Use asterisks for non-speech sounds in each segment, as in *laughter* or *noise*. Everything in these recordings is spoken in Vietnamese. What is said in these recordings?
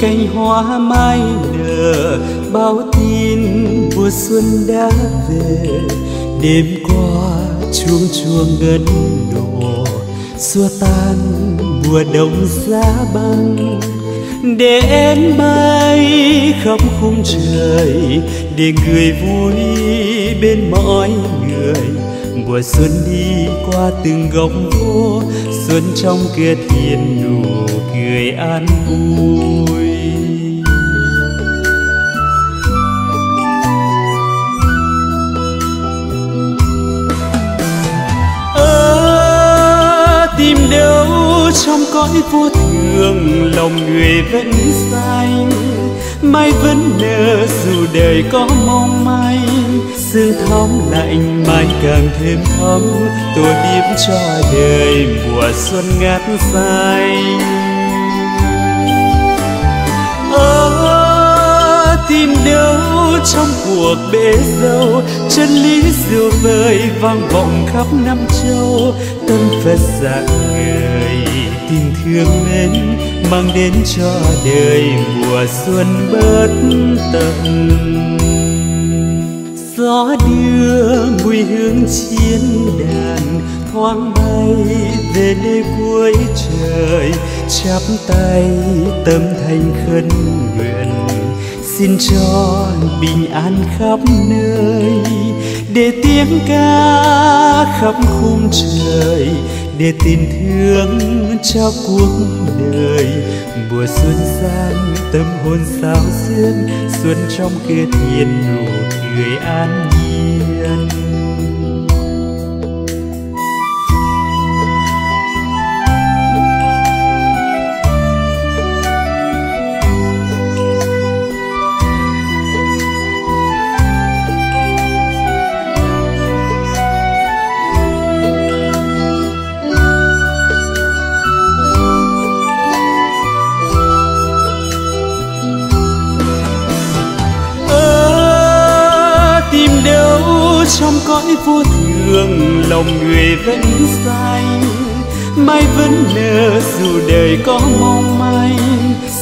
cành hoa mai nở, báo tin mùa xuân đã về. Đêm qua chuông chuông ngân đổ, xua tan mùa đông giá băng. Để em bay khắp khung trời, để người vui bên mọi người. Mùa xuân đi qua từng góc phố, xuân trong kia thiên nụ cười an vui. À, tìm đâu trong cõi vô thường lòng người vẫn xanh. Mai vẫn nở dù đời có mong manh. Sương thắm lạnh mai càng thêm thắm tô điểm cho đời mùa xuân ngát xanh tìm đâu trong cuộc bể dâu. Chân lý diệu vời vang vọng khắp năm châu. Tâm phật dạng người tình thương mến, mang đến cho đời mùa xuân bớt tận. Gió đưa mùi hương chiến đàn, thoáng bay về nơi cuối trời. Chắp tay tâm thành khấn nguyện xin cho bình an khắp nơi, để tiếng ca khắp khung trời, để tình thương cho cuộc đời. Mùa xuân sang, tâm hồn sao xuyên xuân trong kia thiên nụ cười an nhiên. Trong cõi vô thường lòng người vẫn xanh mai vẫn nở dù đời có mong manh.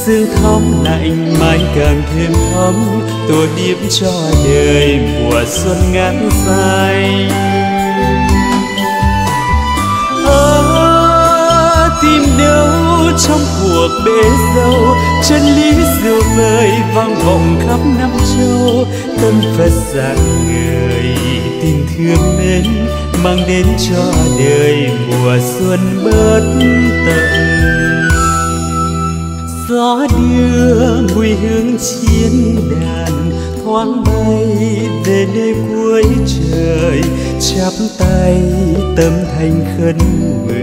Sương thắm lạnh mai càng thêm thắm tô điểm cho đời mùa xuân ngắn dài, ở tìm đâu trong cuộc bể dâu, chân lý diệu vời vang vọng khắp năm châu. Tâm phật dạng người tình thương mến, mang đến cho đời mùa xuân bớt tận. Gió đưa mùi hương chiến đàn, thoáng bay về nơi cuối trời. Chắp tay tâm thành khấn nguyện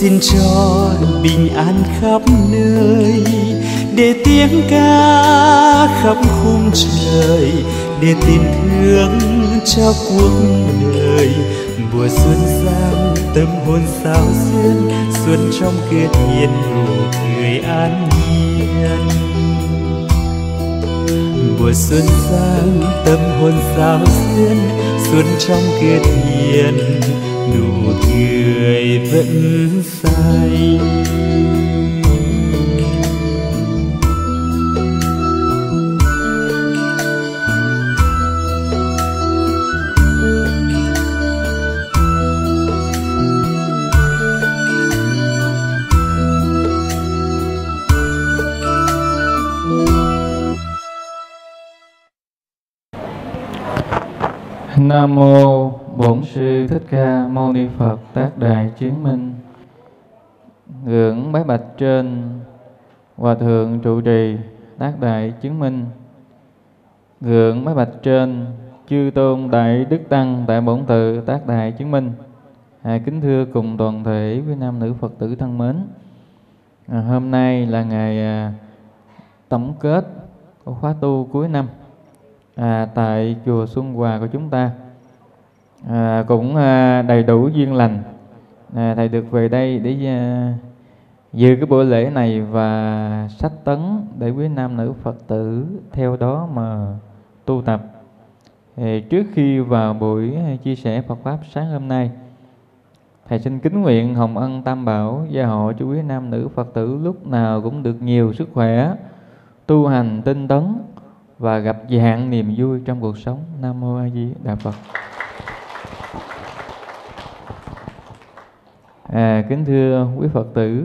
xin cho bình an khắp nơi, để tiếng ca khắp khung trời, để tình thương cho cuộc đời. Mùa xuân sang, tâm hồn sao xuyên xuân trong kia thiên nụ cười an nhiên. Mùa xuân sang, tâm hồn sao xuyên xuân trong kia thiên vẫn xanh Nam mô Bổn sư Thích Ca Mâu Ni Phật. Tác Đại Chứng Minh. Ngưỡng bái bạch trên Hòa thượng trụ trì Tác Đại Chứng Minh. Ngưỡng bái bạch trên Chư Tôn Đại Đức Tăng tại Bổn Tự Tác Đại Chứng Minh. À, kính thưa cùng toàn thể quý nam nữ Phật tử thân mến. À, hôm nay là ngày à, tổng kết của khóa tu cuối năm à, tại chùa Xuân Hòa của chúng ta à, cũng à, đầy đủ duyên lành. À, thầy được về đây để à, dự cái buổi lễ này và sách tấn để quý nam nữ Phật tử theo đó mà tu tập. Thì trước khi vào buổi à, chia sẻ Phật pháp sáng hôm nay thầy xin kính nguyện hồng ân tam bảo gia hộ cho quý nam nữ phật tử lúc nào cũng được nhiều sức khỏe tu hành tinh tấn và gặp dạng niềm vui trong cuộc sống. Nam mô a di đà phật. À kính thưa quý phật tử.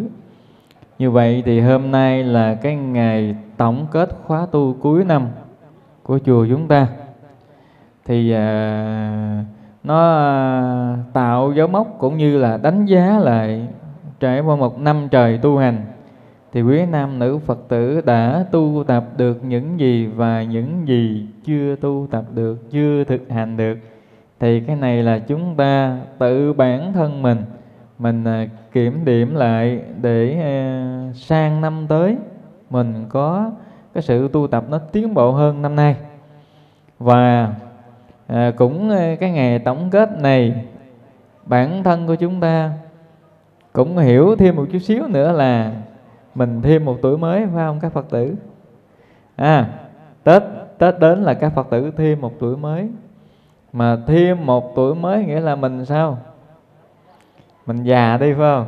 Như vậy thì hôm nay là cái ngày tổng kết khóa tu cuối năm của chùa chúng ta. Thì à, nó à, tạo dấu mốc cũng như là đánh giá lại trải qua một năm trời tu hành. Thì quý nam nữ Phật tử đã tu tập được những gì và những gì chưa tu tập được, chưa thực hành được. Thì cái này là chúng ta tự bản thân mình mình à, kiểm điểm lại để à, sang năm tới mình có cái sự tu tập nó tiến bộ hơn năm nay. Và à, cũng à, cái ngày tổng kết này bản thân của chúng ta cũng hiểu thêm một chút xíu nữa là mình thêm một tuổi mới phải không các phật tử? À tết tết đến là các phật tử thêm một tuổi mới. Mà thêm một tuổi mới nghĩa là mình sao? Mình già đi phải không?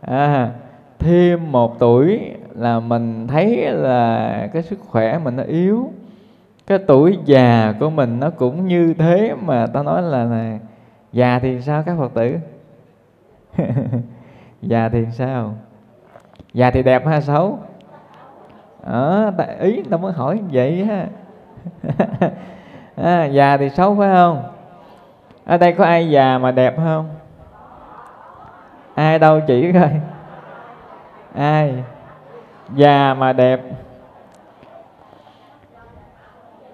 À thêm một tuổi là mình thấy là cái sức khỏe mình nó yếu. Cái tuổi già của mình nó cũng như thế mà ta nói là, là già thì sao các phật tử? *laughs* Già thì sao? Già thì đẹp hay xấu? Ờ à, ý ta mới hỏi vậy ha. *laughs* À, già thì xấu phải không? Ở đây có ai già mà đẹp không? Ai đâu chỉ coi. Ai. Già mà đẹp.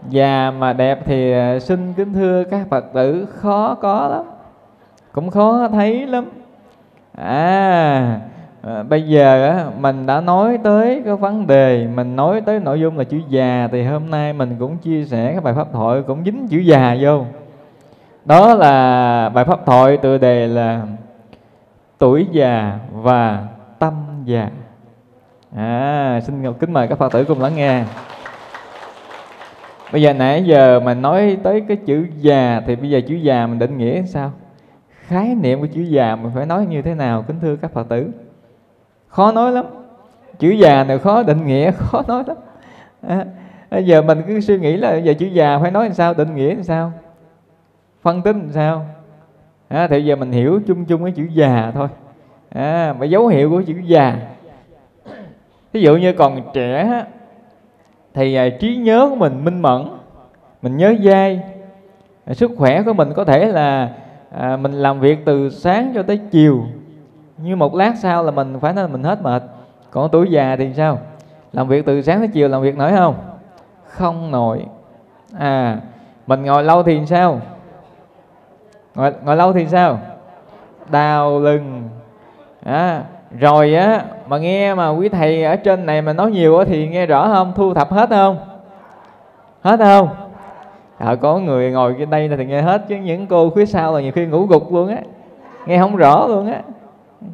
Già mà đẹp thì ờ, xin kính thưa các phật tử khó có lắm. Cũng khó thấy lắm. À, à bây giờ á, mình đã nói tới cái vấn đề mình nói tới nội dung là chữ già thì hôm nay mình cũng chia sẻ cái bài pháp thoại cũng dính chữ già vô. Đó là bài pháp thoại tựa đề là tuổi già và tâm già. À xin kính mời các phật tử cùng lắng nghe. Bây giờ nãy giờ mình nói tới cái chữ già thì bây giờ chữ già mình định nghĩa sao? Khái niệm của chữ già mình phải nói như thế nào kính thưa các phật tử? Khó nói lắm. Chữ già này khó định nghĩa *laughs* khó nói lắm. À, bây giờ mình cứ suy nghĩ là giờ chữ già phải nói làm sao định nghĩa làm sao? Phân tích làm sao? À, thì giờ mình hiểu chung chung cái chữ già thôi. À, mà dấu hiệu của chữ già. Ví dụ như còn trẻ thì à, trí nhớ của mình minh mẫn mình nhớ dai. À, sức khỏe của mình có thể là à, mình làm việc từ sáng cho tới chiều. Như một lát sau là mình phải nói là mình hết mệt. Còn tuổi già thì sao? Làm việc từ sáng tới chiều làm việc nổi không? Không nổi. À mình ngồi lâu thì sao? Ngồi, ngồi lâu thì sao? Đau lưng. À, rồi á mà nghe mà quý thầy ở trên này mà nói nhiều á thì nghe rõ không? Thu thập hết không? Hết không? À, có người ngồi trên đây thì nghe hết chứ những cô phía sau là nhiều khi ngủ gục luôn á. Nghe không rõ luôn á.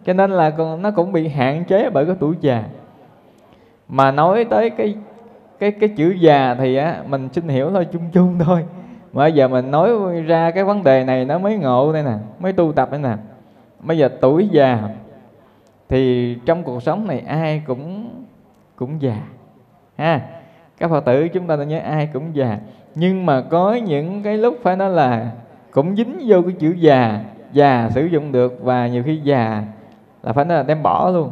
Cho nên là còn nó cũng bị hạn chế bởi cái tuổi già. Mà nói tới cái cái cái chữ già thì á mình xin hiểu thôi chung chung thôi bây giờ mình nói ra cái vấn đề này nó mới ngộ đây nè, mới tu tập đây nè. Bây giờ tuổi già, thì trong cuộc sống này ai cũng cũng già, ha? Các phật tử chúng ta đã nhớ ai cũng già. Nhưng mà có những cái lúc phải nói là cũng dính vô cái chữ già già sử dụng được và nhiều khi già là phải nói là đem bỏ luôn.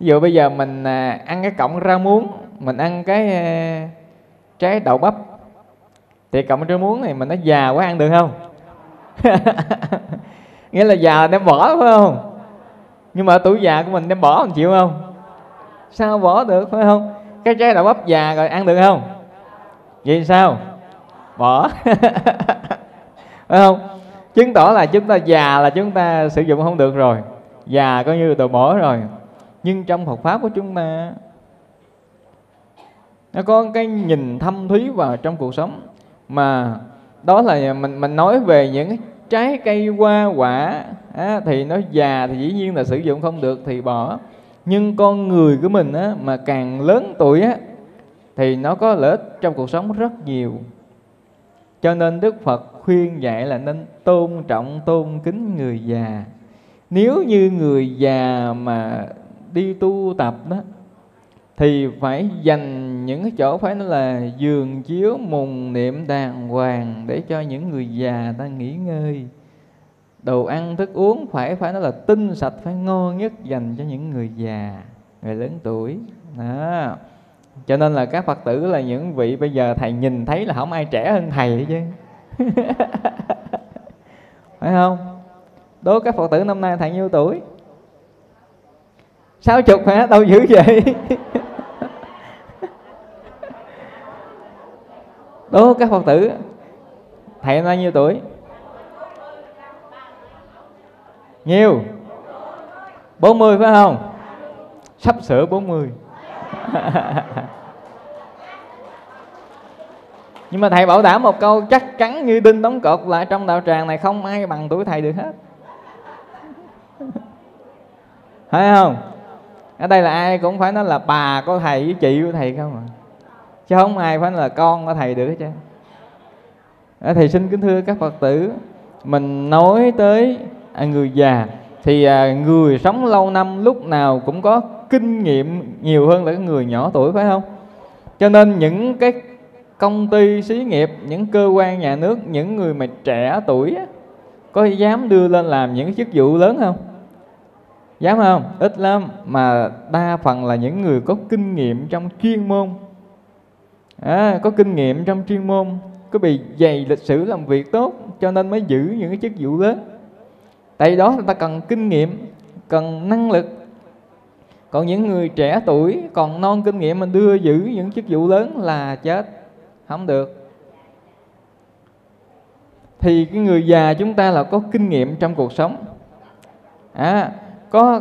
Ví dụ bây giờ mình à, ăn cái cọng rau muống, mình ăn cái à, trái đậu bắp thì cộng rau muống này mình nó già quá ăn được không? *laughs* Nghĩa là già đem bỏ, phải không? Nhưng mà tuổi già của mình đem bỏ mình chịu không? Sao bỏ được, phải không? Cái trái đậu bắp già rồi ăn được không? Vậy sao? Bỏ. *laughs* Phải không? Chứng tỏ là chúng ta già là chúng ta sử dụng không được rồi. Già coi như đồ bỏ rồi. Nhưng trong Phật pháp của chúng ta, nó có cái nhìn thâm thúy vào trong cuộc sống mà đó là mình mình nói về những trái cây hoa quả á, thì nó già thì dĩ nhiên là sử dụng không được thì bỏ. Nhưng con người của mình á, mà càng lớn tuổi á, thì nó có lợi ích trong cuộc sống rất nhiều. Cho nên đức phật khuyên dạy là nên tôn trọng tôn kính người già. Nếu như người già mà đi tu tập đó thì phải dành những cái chỗ phải nói là giường chiếu mùng niệm đàng hoàng để cho những người già ta nghỉ ngơi. Đồ ăn, thức uống phải phải nói là tinh sạch, phải ngon nhất dành cho những người già, người lớn tuổi. Đó. Cho nên là các phật tử là những vị bây giờ thầy nhìn thấy là không ai trẻ hơn thầy chứ. *laughs* Phải không? Đố các phật tử năm nay thầy nhiêu tuổi? Sáu chục hả? Đâu dữ vậy? *laughs* đố các phật tử, thầy năm nay nhiêu tuổi? Nhiều 40 phải không? Sắp sửa 40 *laughs* Nhưng mà thầy bảo đảm một câu chắc chắn như đinh đóng cột là trong đạo tràng này không ai bằng tuổi thầy được hết. *laughs* Phải không? Ở đây là ai cũng phải nói là bà có thầy với chị của thầy không à? Chứ không ai phải là con của thầy được hết trơn. Ờ, thì xin kính thưa các Phật tử Mình nói tới À, người già thì à, người sống lâu năm lúc nào cũng có kinh nghiệm nhiều hơn là cái người nhỏ tuổi phải không? Cho nên những cái công ty xí nghiệp những cơ quan nhà nước những người mà trẻ tuổi có dám đưa lên làm những chức vụ lớn không? Dám không? Ít lắm mà đa phần là những người có kinh nghiệm trong chuyên môn à, có kinh nghiệm trong chuyên môn có bị dày lịch sử làm việc tốt cho nên mới giữ những cái chức vụ lớn. Tại đó người ta cần kinh nghiệm cần năng lực. Còn những người trẻ tuổi còn non kinh nghiệm mình đưa giữ những chức vụ lớn là chết không được. Thì cái người già chúng ta là có kinh nghiệm trong cuộc sống. À, có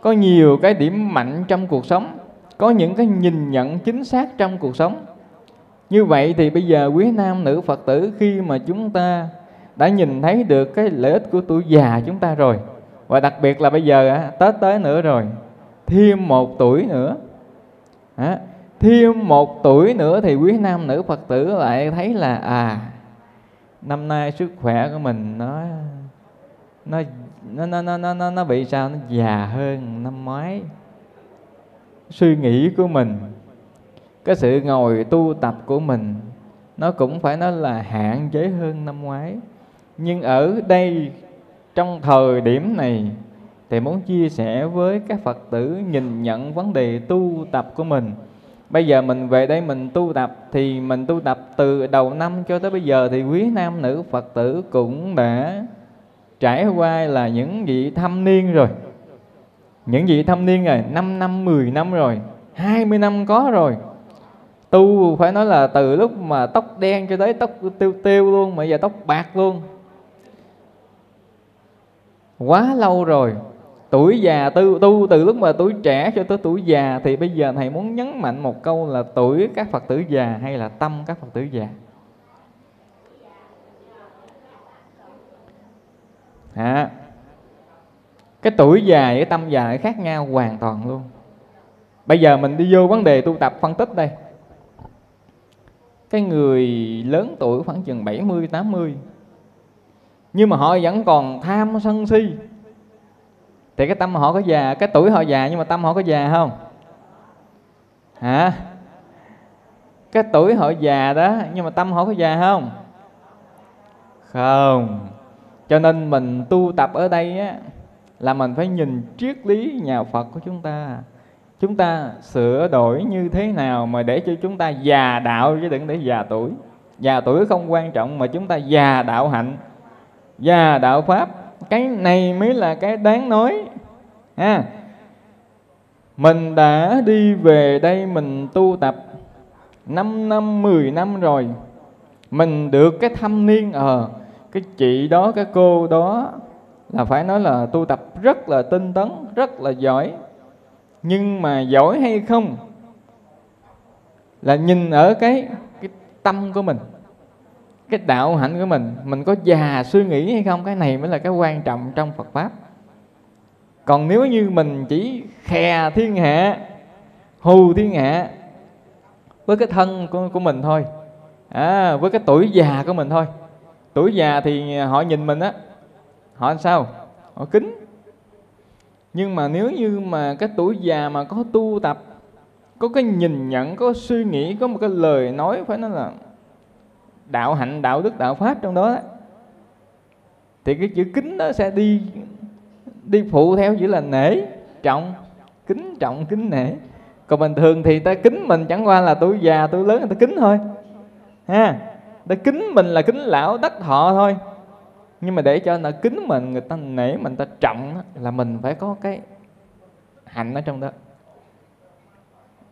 có nhiều cái điểm mạnh trong cuộc sống có những cái nhìn nhận chính xác trong cuộc sống như vậy thì bây giờ quý nam nữ phật tử khi mà chúng ta đã nhìn thấy được cái lợi ích của tuổi già chúng ta rồi và đặc biệt là bây giờ tết tới nữa rồi thêm một tuổi nữa à, thêm một tuổi nữa thì quý nam nữ phật tử lại thấy là à năm nay sức khỏe của mình nó nó nó nó nó nó, nó bị sao nó già hơn năm ngoái. Suy nghĩ của mình cái sự ngồi tu tập của mình, nó cũng phải nói là hạn chế hơn năm ngoái. Nhưng ở đây, trong thời điểm này, thì muốn chia sẻ với các phật tử nhìn nhận vấn đề tu tập của mình. Bây giờ mình về đây mình tu tập, thì mình tu tập từ đầu năm cho tới bây giờ thì quý nam nữ phật tử cũng đã trải qua là những vị thâm niên rồi. Những vị thâm niên rồi 5 năm 10 năm rồi 20 năm có rồi tu phải nói là từ lúc mà tóc đen cho tới tóc tiêu tiêu luôn mà giờ tóc bạc luôn. Quá lâu rồi. Tuổi già tu tu từ lúc mà tuổi trẻ cho tới tuổi già thì bây giờ thầy muốn nhấn mạnh một câu là tuổi các phật tử già hay là tâm các phật tử già? À, cái tuổi già với tâm già khác nhau hoàn toàn luôn. Bây giờ mình đi vô vấn đề tu tập phân tích đây cái người lớn tuổi khoảng chừng 70 80 nhưng mà họ vẫn còn tham sân si. Thì cái tâm họ có già, cái tuổi họ già nhưng mà tâm họ có già không? Hả? Cái tuổi họ già đó nhưng mà tâm họ có già không? Không. Cho nên mình tu tập ở đây á, là mình phải nhìn triết lý nhà Phật của chúng ta chúng ta sửa đổi như thế nào mà để cho chúng ta già đạo chứ đừng để già tuổi? Già tuổi không quan trọng mà chúng ta già đạo hạnh, già đạo pháp. Cái này mới là cái đáng nói, ha. Mình đã đi về đây mình tu tập 5 năm 10 năm rồi. Mình được cái thâm niên ờ cái chị đó, cái cô đó là phải nói là tu tập rất là tinh tấn, rất là giỏi nhưng mà giỏi hay không là nhìn ở cái cái tâm của mình cái đạo hạnh của mình. Mình có già suy nghĩ hay không? Cái này mới là cái quan trọng trong Phật pháp. Còn nếu như mình chỉ khè thiên hạ hù thiên hạ với cái thân của, của mình thôi à, với cái tuổi già của mình thôi. Tuổi già thì họ nhìn mình á họ sao? Họ kính nhưng mà nếu như mà cái tuổi già mà có tu tập có cái nhìn nhận có suy nghĩ có một cái lời nói phải nói là đạo hạnh đạo đức đạo pháp trong đó, đó thì cái chữ kính đó sẽ đi đi phụ theo chữ là nể trọng kính trọng kính nể. Còn bình thường thì ta kính mình chẳng qua là tuổi già tuổi lớn người ta kính thôi. Ha ta kính mình là kính lão đắc thọ thôi nhưng mà để cho nó kính mình người ta nể mình ta trọng là mình phải có cái hạnh ở trong đó.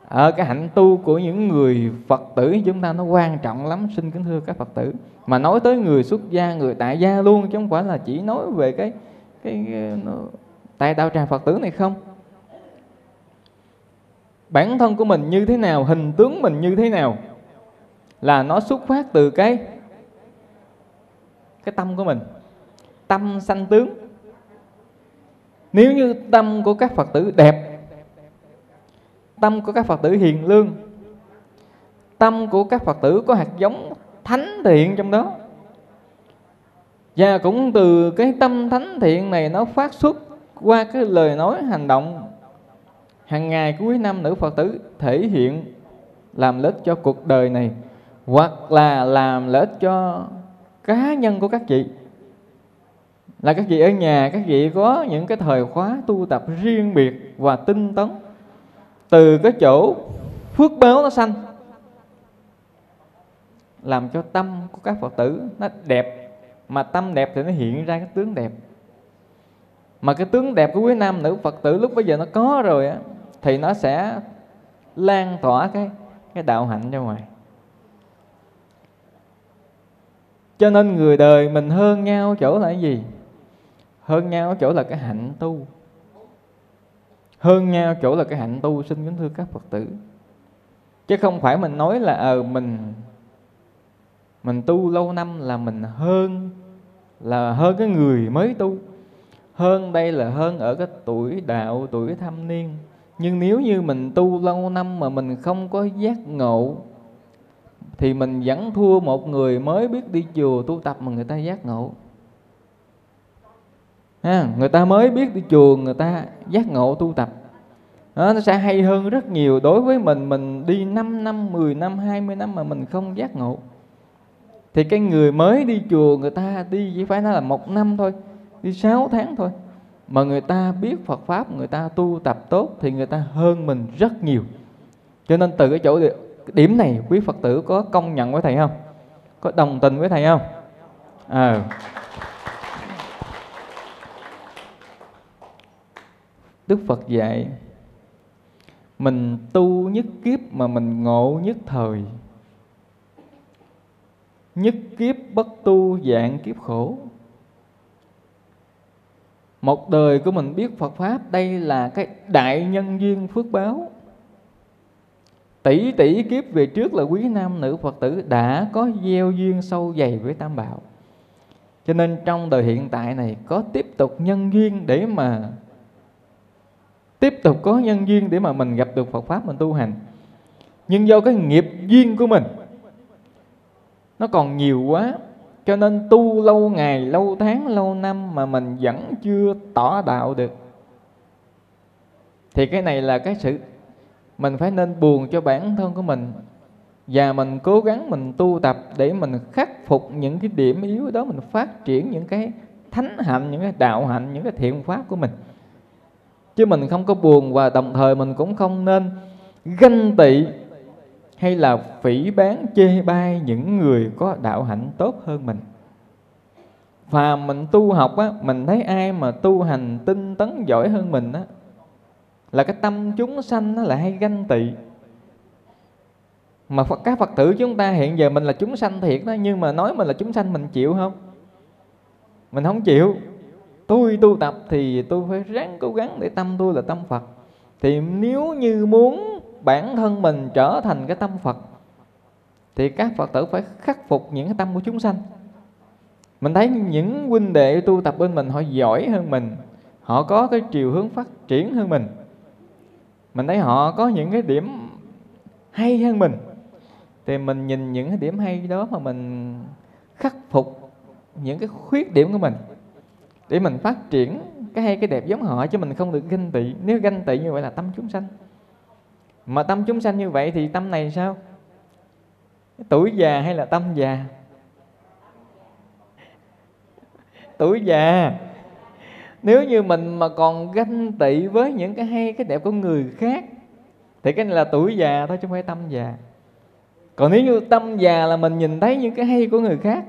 Ở cái hạnh tu của những người Phật tử chúng ta nó quan trọng lắm. Xin kính thưa các Phật tử. Mà nói tới người xuất gia người tại gia luôn chứ không phải là chỉ nói về cái cái, cái nó, tại đạo tràng Phật tử này không? Bản thân của mình như thế nào hình tướng mình như thế nào là nó xuất phát từ cái cái tâm của mình tâm sanh tướng. Nếu như tâm của các phật tử đẹp, tâm của các phật tử hiền lương, tâm của các phật tử có hạt giống thánh thiện trong đó, và cũng từ cái tâm thánh thiện này nó phát xuất qua cái lời nói hành động hàng ngày cuối năm nữ Phật tử thể hiện làm lợi cho cuộc đời này, hoặc là làm lợi cho cá nhân của các chị là các vị ở nhà, các vị có những cái thời khóa tu tập riêng biệt và tinh tấn. Từ cái chỗ phước báo nó sanh, làm cho tâm của các Phật tử nó đẹp. Mà tâm đẹp thì nó hiện ra cái tướng đẹp. Mà cái tướng đẹp của quý nam nữ Phật tử lúc bây giờ nó có rồi á, thì nó sẽ lan tỏa cái cái đạo hạnh ra ngoài. Cho nên người đời mình hơn nhau chỗ là cái gì? Hơn nhau chỗ là cái hạnh tu. Hơn nhau chỗ là cái hạnh tu, xin kính thưa các phật tử. Chứ không phải mình nói là ờ mình mình tu lâu năm là mình hơn, là hơn cái người mới tu. Hơn đây là hơn ở cái tuổi đạo, tuổi thâm niên. Nhưng nếu như mình tu lâu năm mà mình không có giác ngộ, thì mình vẫn thua một người mới biết đi chùa tu tập mà người ta giác ngộ ha, người ta mới biết đi chùa người ta giác ngộ tu tập. Đó, nó sẽ hay hơn rất nhiều đối với mình mình đi 5 năm 10 năm 20 năm mà mình không giác ngộ. Thì cái người mới đi chùa người ta đi chỉ phải nói là một năm thôi đi 6 tháng thôi. Mà người ta biết Phật pháp người ta tu tập tốt thì người ta hơn mình rất nhiều. Cho nên từ cái chỗ điểm này quý Phật tử có công nhận với thầy không? Có đồng tình với thầy không? À. Đức Phật dạy, mình tu nhất kiếp mà mình ngộ nhất thời. Nhất kiếp bất tu dạng kiếp khổ. Một đời của mình biết Phật pháp, đây là cái đại nhân duyên phước báo. Tỷ tỷ kiếp về trước là quý nam nữ Phật tử đã có gieo duyên sâu dày với Tam Bảo. Cho nên trong đời hiện tại này, có tiếp tục nhân duyên để mà tiếp tục có nhân duyên để mà mình gặp được Phật pháp, mình tu hành. Nhưng do cái nghiệp duyên của mình, nó còn nhiều quá, cho nên tu lâu ngày, lâu tháng, lâu năm mà mình vẫn chưa tỏ đạo được. Thì cái này là cái sự mình phải nên buồn cho bản thân của mình. Và mình cố gắng mình tu tập để mình khắc phục những cái điểm yếu đó, mình phát triển những cái thánh hạnh, những cái đạo hạnh, những cái thiện pháp của mình chứ mình không có buồn và đồng thời mình cũng không nên ganh tị hay là phỉ bán chê bai những người có đạo hạnh tốt hơn mình. Và mình tu học á, mình thấy ai mà tu hành tinh tấn giỏi hơn mình á, là cái tâm chúng sanh nó lại hay ganh tị. Mà các Phật tử chúng ta hiện giờ mình là chúng sanh thiệt đó, nhưng mà nói mình là chúng sanh mình chịu không? Mình không chịu tôi tu tập thì tôi phải ráng cố gắng để tâm tôi là tâm Phật. Thì nếu như muốn bản thân mình trở thành cái tâm Phật, thì các Phật tử phải khắc phục những cái tâm của chúng sanh. Mình thấy những huynh đệ tu tập bên mình, họ giỏi hơn mình, họ có cái chiều hướng phát triển hơn mình. Mình thấy họ có những cái điểm hay hơn mình. Thì mình nhìn những cái điểm hay đó mà mình khắc phục những cái khuyết điểm của mình để mình phát triển cái hay, cái đẹp giống họ chứ mình không được ganh tị. Nếu ganh tị như vậy là tâm chúng sanh. Mà tâm chúng sanh như vậy thì tâm này sao? Tuổi già hay là tâm già? Tuổi già. Nếu như mình mà còn ganh tị với những cái hay, cái đẹp của người khác, thì cái này là tuổi già thôi chứ không phải tâm già. Còn nếu như tâm già là mình nhìn thấy những cái hay của người khác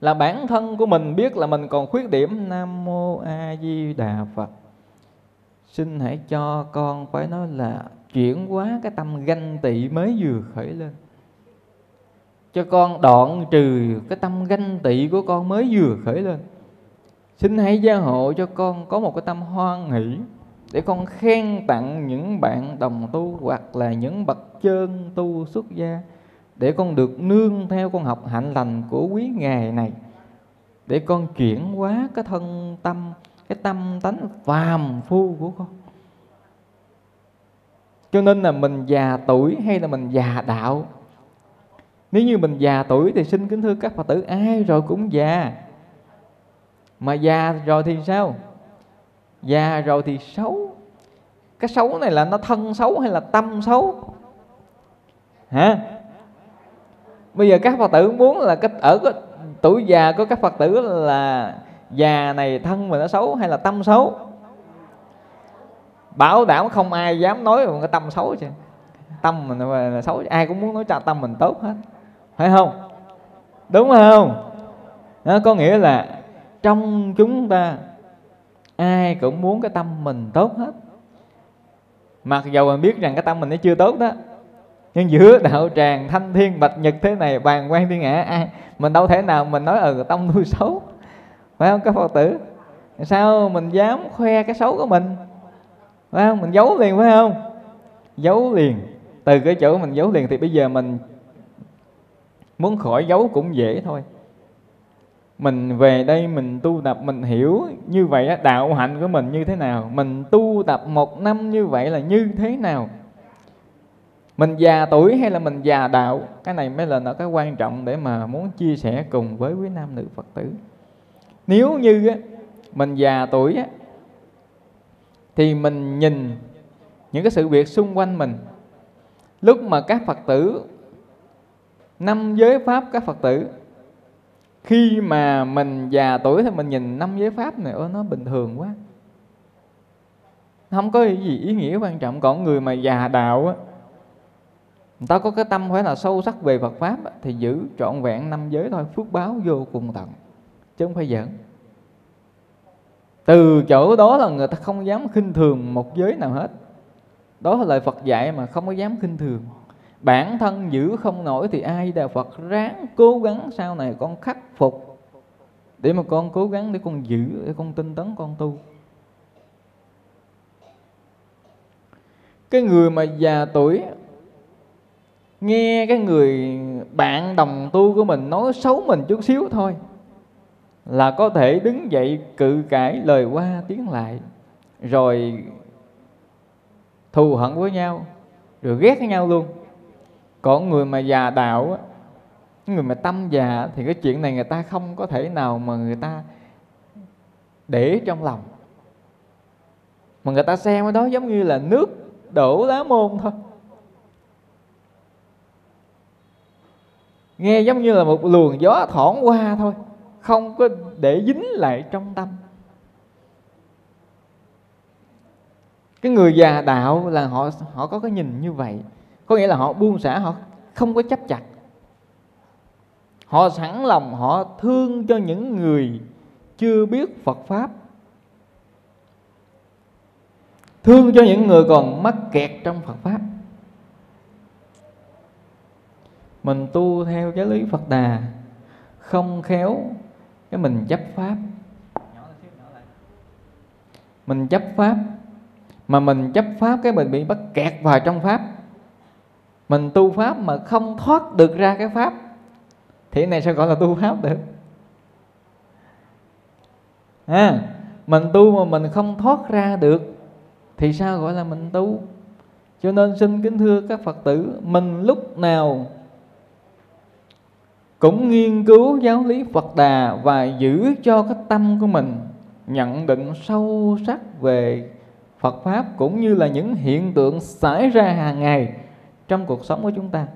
là bản thân của mình biết là mình còn khuyết điểm. Nam mô a di đà phật. Xin hãy cho con phải nói là chuyển hóa cái tâm ganh tị mới vừa khởi lên. Cho con đoạn trừ cái tâm ganh tị của con mới vừa khởi lên. Xin hãy gia hộ cho con có một cái tâm hoan hỷ để con khen tặng những bạn đồng tu hoặc là những bậc chân tu xuất gia để con được nương theo con học hạnh lành của quý ngài này, để con chuyển hóa cái thân tâm, cái tâm tánh phàm phu của con. Cho nên là mình già tuổi hay là mình già đạo? Nếu như mình già tuổi thì xin kính thưa các phật tử, ai rồi cũng già. Mà già rồi thì sao? Già rồi thì xấu. Cái xấu này là nó thân xấu hay là tâm xấu? Hả? Bây giờ các phật tử muốn là cái, ở cái tuổi già của các phật tử là già này thân mình nó xấu hay là tâm xấu? Bảo đảm không ai dám nói một cái tâm xấu chứ. Tâm mình là xấu ai cũng muốn nói cho tâm mình tốt hết. Phải không? Đúng không? Đó, có nghĩa là trong chúng ta ai cũng muốn cái tâm mình tốt hết. Mặc dầu mình biết rằng cái tâm mình nó chưa tốt đó nhưng giữa đạo tràng thanh thiên bạch nhật thế này bàn quan thiên hạ ai mình đâu thể nào mình nói ở ừ, tông tôi xấu. Phải không các phật tử? Sao mình dám khoe cái xấu của mình? Phải không? Mình giấu liền phải không? Giấu liền. Từ cái chỗ mình giấu liền thì bây giờ mình muốn khỏi giấu cũng dễ thôi. Mình về đây mình tu tập mình hiểu như vậy đạo hạnh của mình như thế nào? Mình tu tập một năm như vậy là như thế nào? Mình già tuổi hay là mình già đạo? Cái này mới là nó cái quan trọng để mà muốn chia sẻ cùng với quý nam nữ phật tử. Nếu như á, mình già tuổi á, thì mình nhìn những cái sự việc xung quanh mình. Lúc mà các phật tử năm giới pháp các phật tử khi mà mình già tuổi thì mình nhìn năm giới pháp này ôi nó bình thường quá. Không có gì ý nghĩa quan trọng. Còn người mà già đạo á ta có cái tâm phải là sâu sắc về Phật pháp thì giữ trọn vẹn năm giới thôi, phước báo vô cùng tận, chứ không phải giỡn. Từ chỗ đó là người ta không dám khinh thường một giới nào hết. Đó là lời Phật dạy mà không có dám khinh thường. Bản thân giữ không nổi thì ai đạo Phật ráng cố gắng sau này con khắc phục. Để mà con cố gắng để con giữ, để con tinh tấn, con tu. Cái người mà già tuổi nghe cái người bạn đồng tu của mình nói xấu mình chút xíu thôi là có thể đứng dậy cự cãi lời qua tiếng lại. Rồi thù hận với nhau, rồi ghét với nhau luôn. Còn người mà già đạo á, người mà tâm già thì cái chuyện này người ta không có thể nào mà người ta để trong lòng. Mà người ta xem cái đó giống như là nước đổ lá môn thôi. Nghe giống như là một luồng gió thoảng qua thôi, không có để dính lại trong tâm. Cái người già đạo là họ họ có cái nhìn như vậy. Có nghĩa là họ buông xả, họ không có chấp chặt. Họ sẵn lòng, họ thương cho những người chưa biết Phật pháp. Thương cho những người còn mắc kẹt trong Phật pháp mình tu theo giáo lý Phật Đà không khéo cái mình chấp pháp. Mình chấp pháp mà mình chấp pháp cái mình bị bắt kẹt vào trong pháp. Mình tu pháp mà không thoát được ra cái pháp thì này sao gọi là tu pháp được? À, mình tu mà mình không thoát ra được thì sao gọi là mình tu? Cho nên xin kính thưa các phật tử mình lúc nào cũng nghiên cứu giáo lý Phật Đà và giữ cho cái tâm của mình nhận định sâu sắc về Phật Pháp cũng như là những hiện tượng xảy ra hàng ngày trong cuộc sống của chúng ta.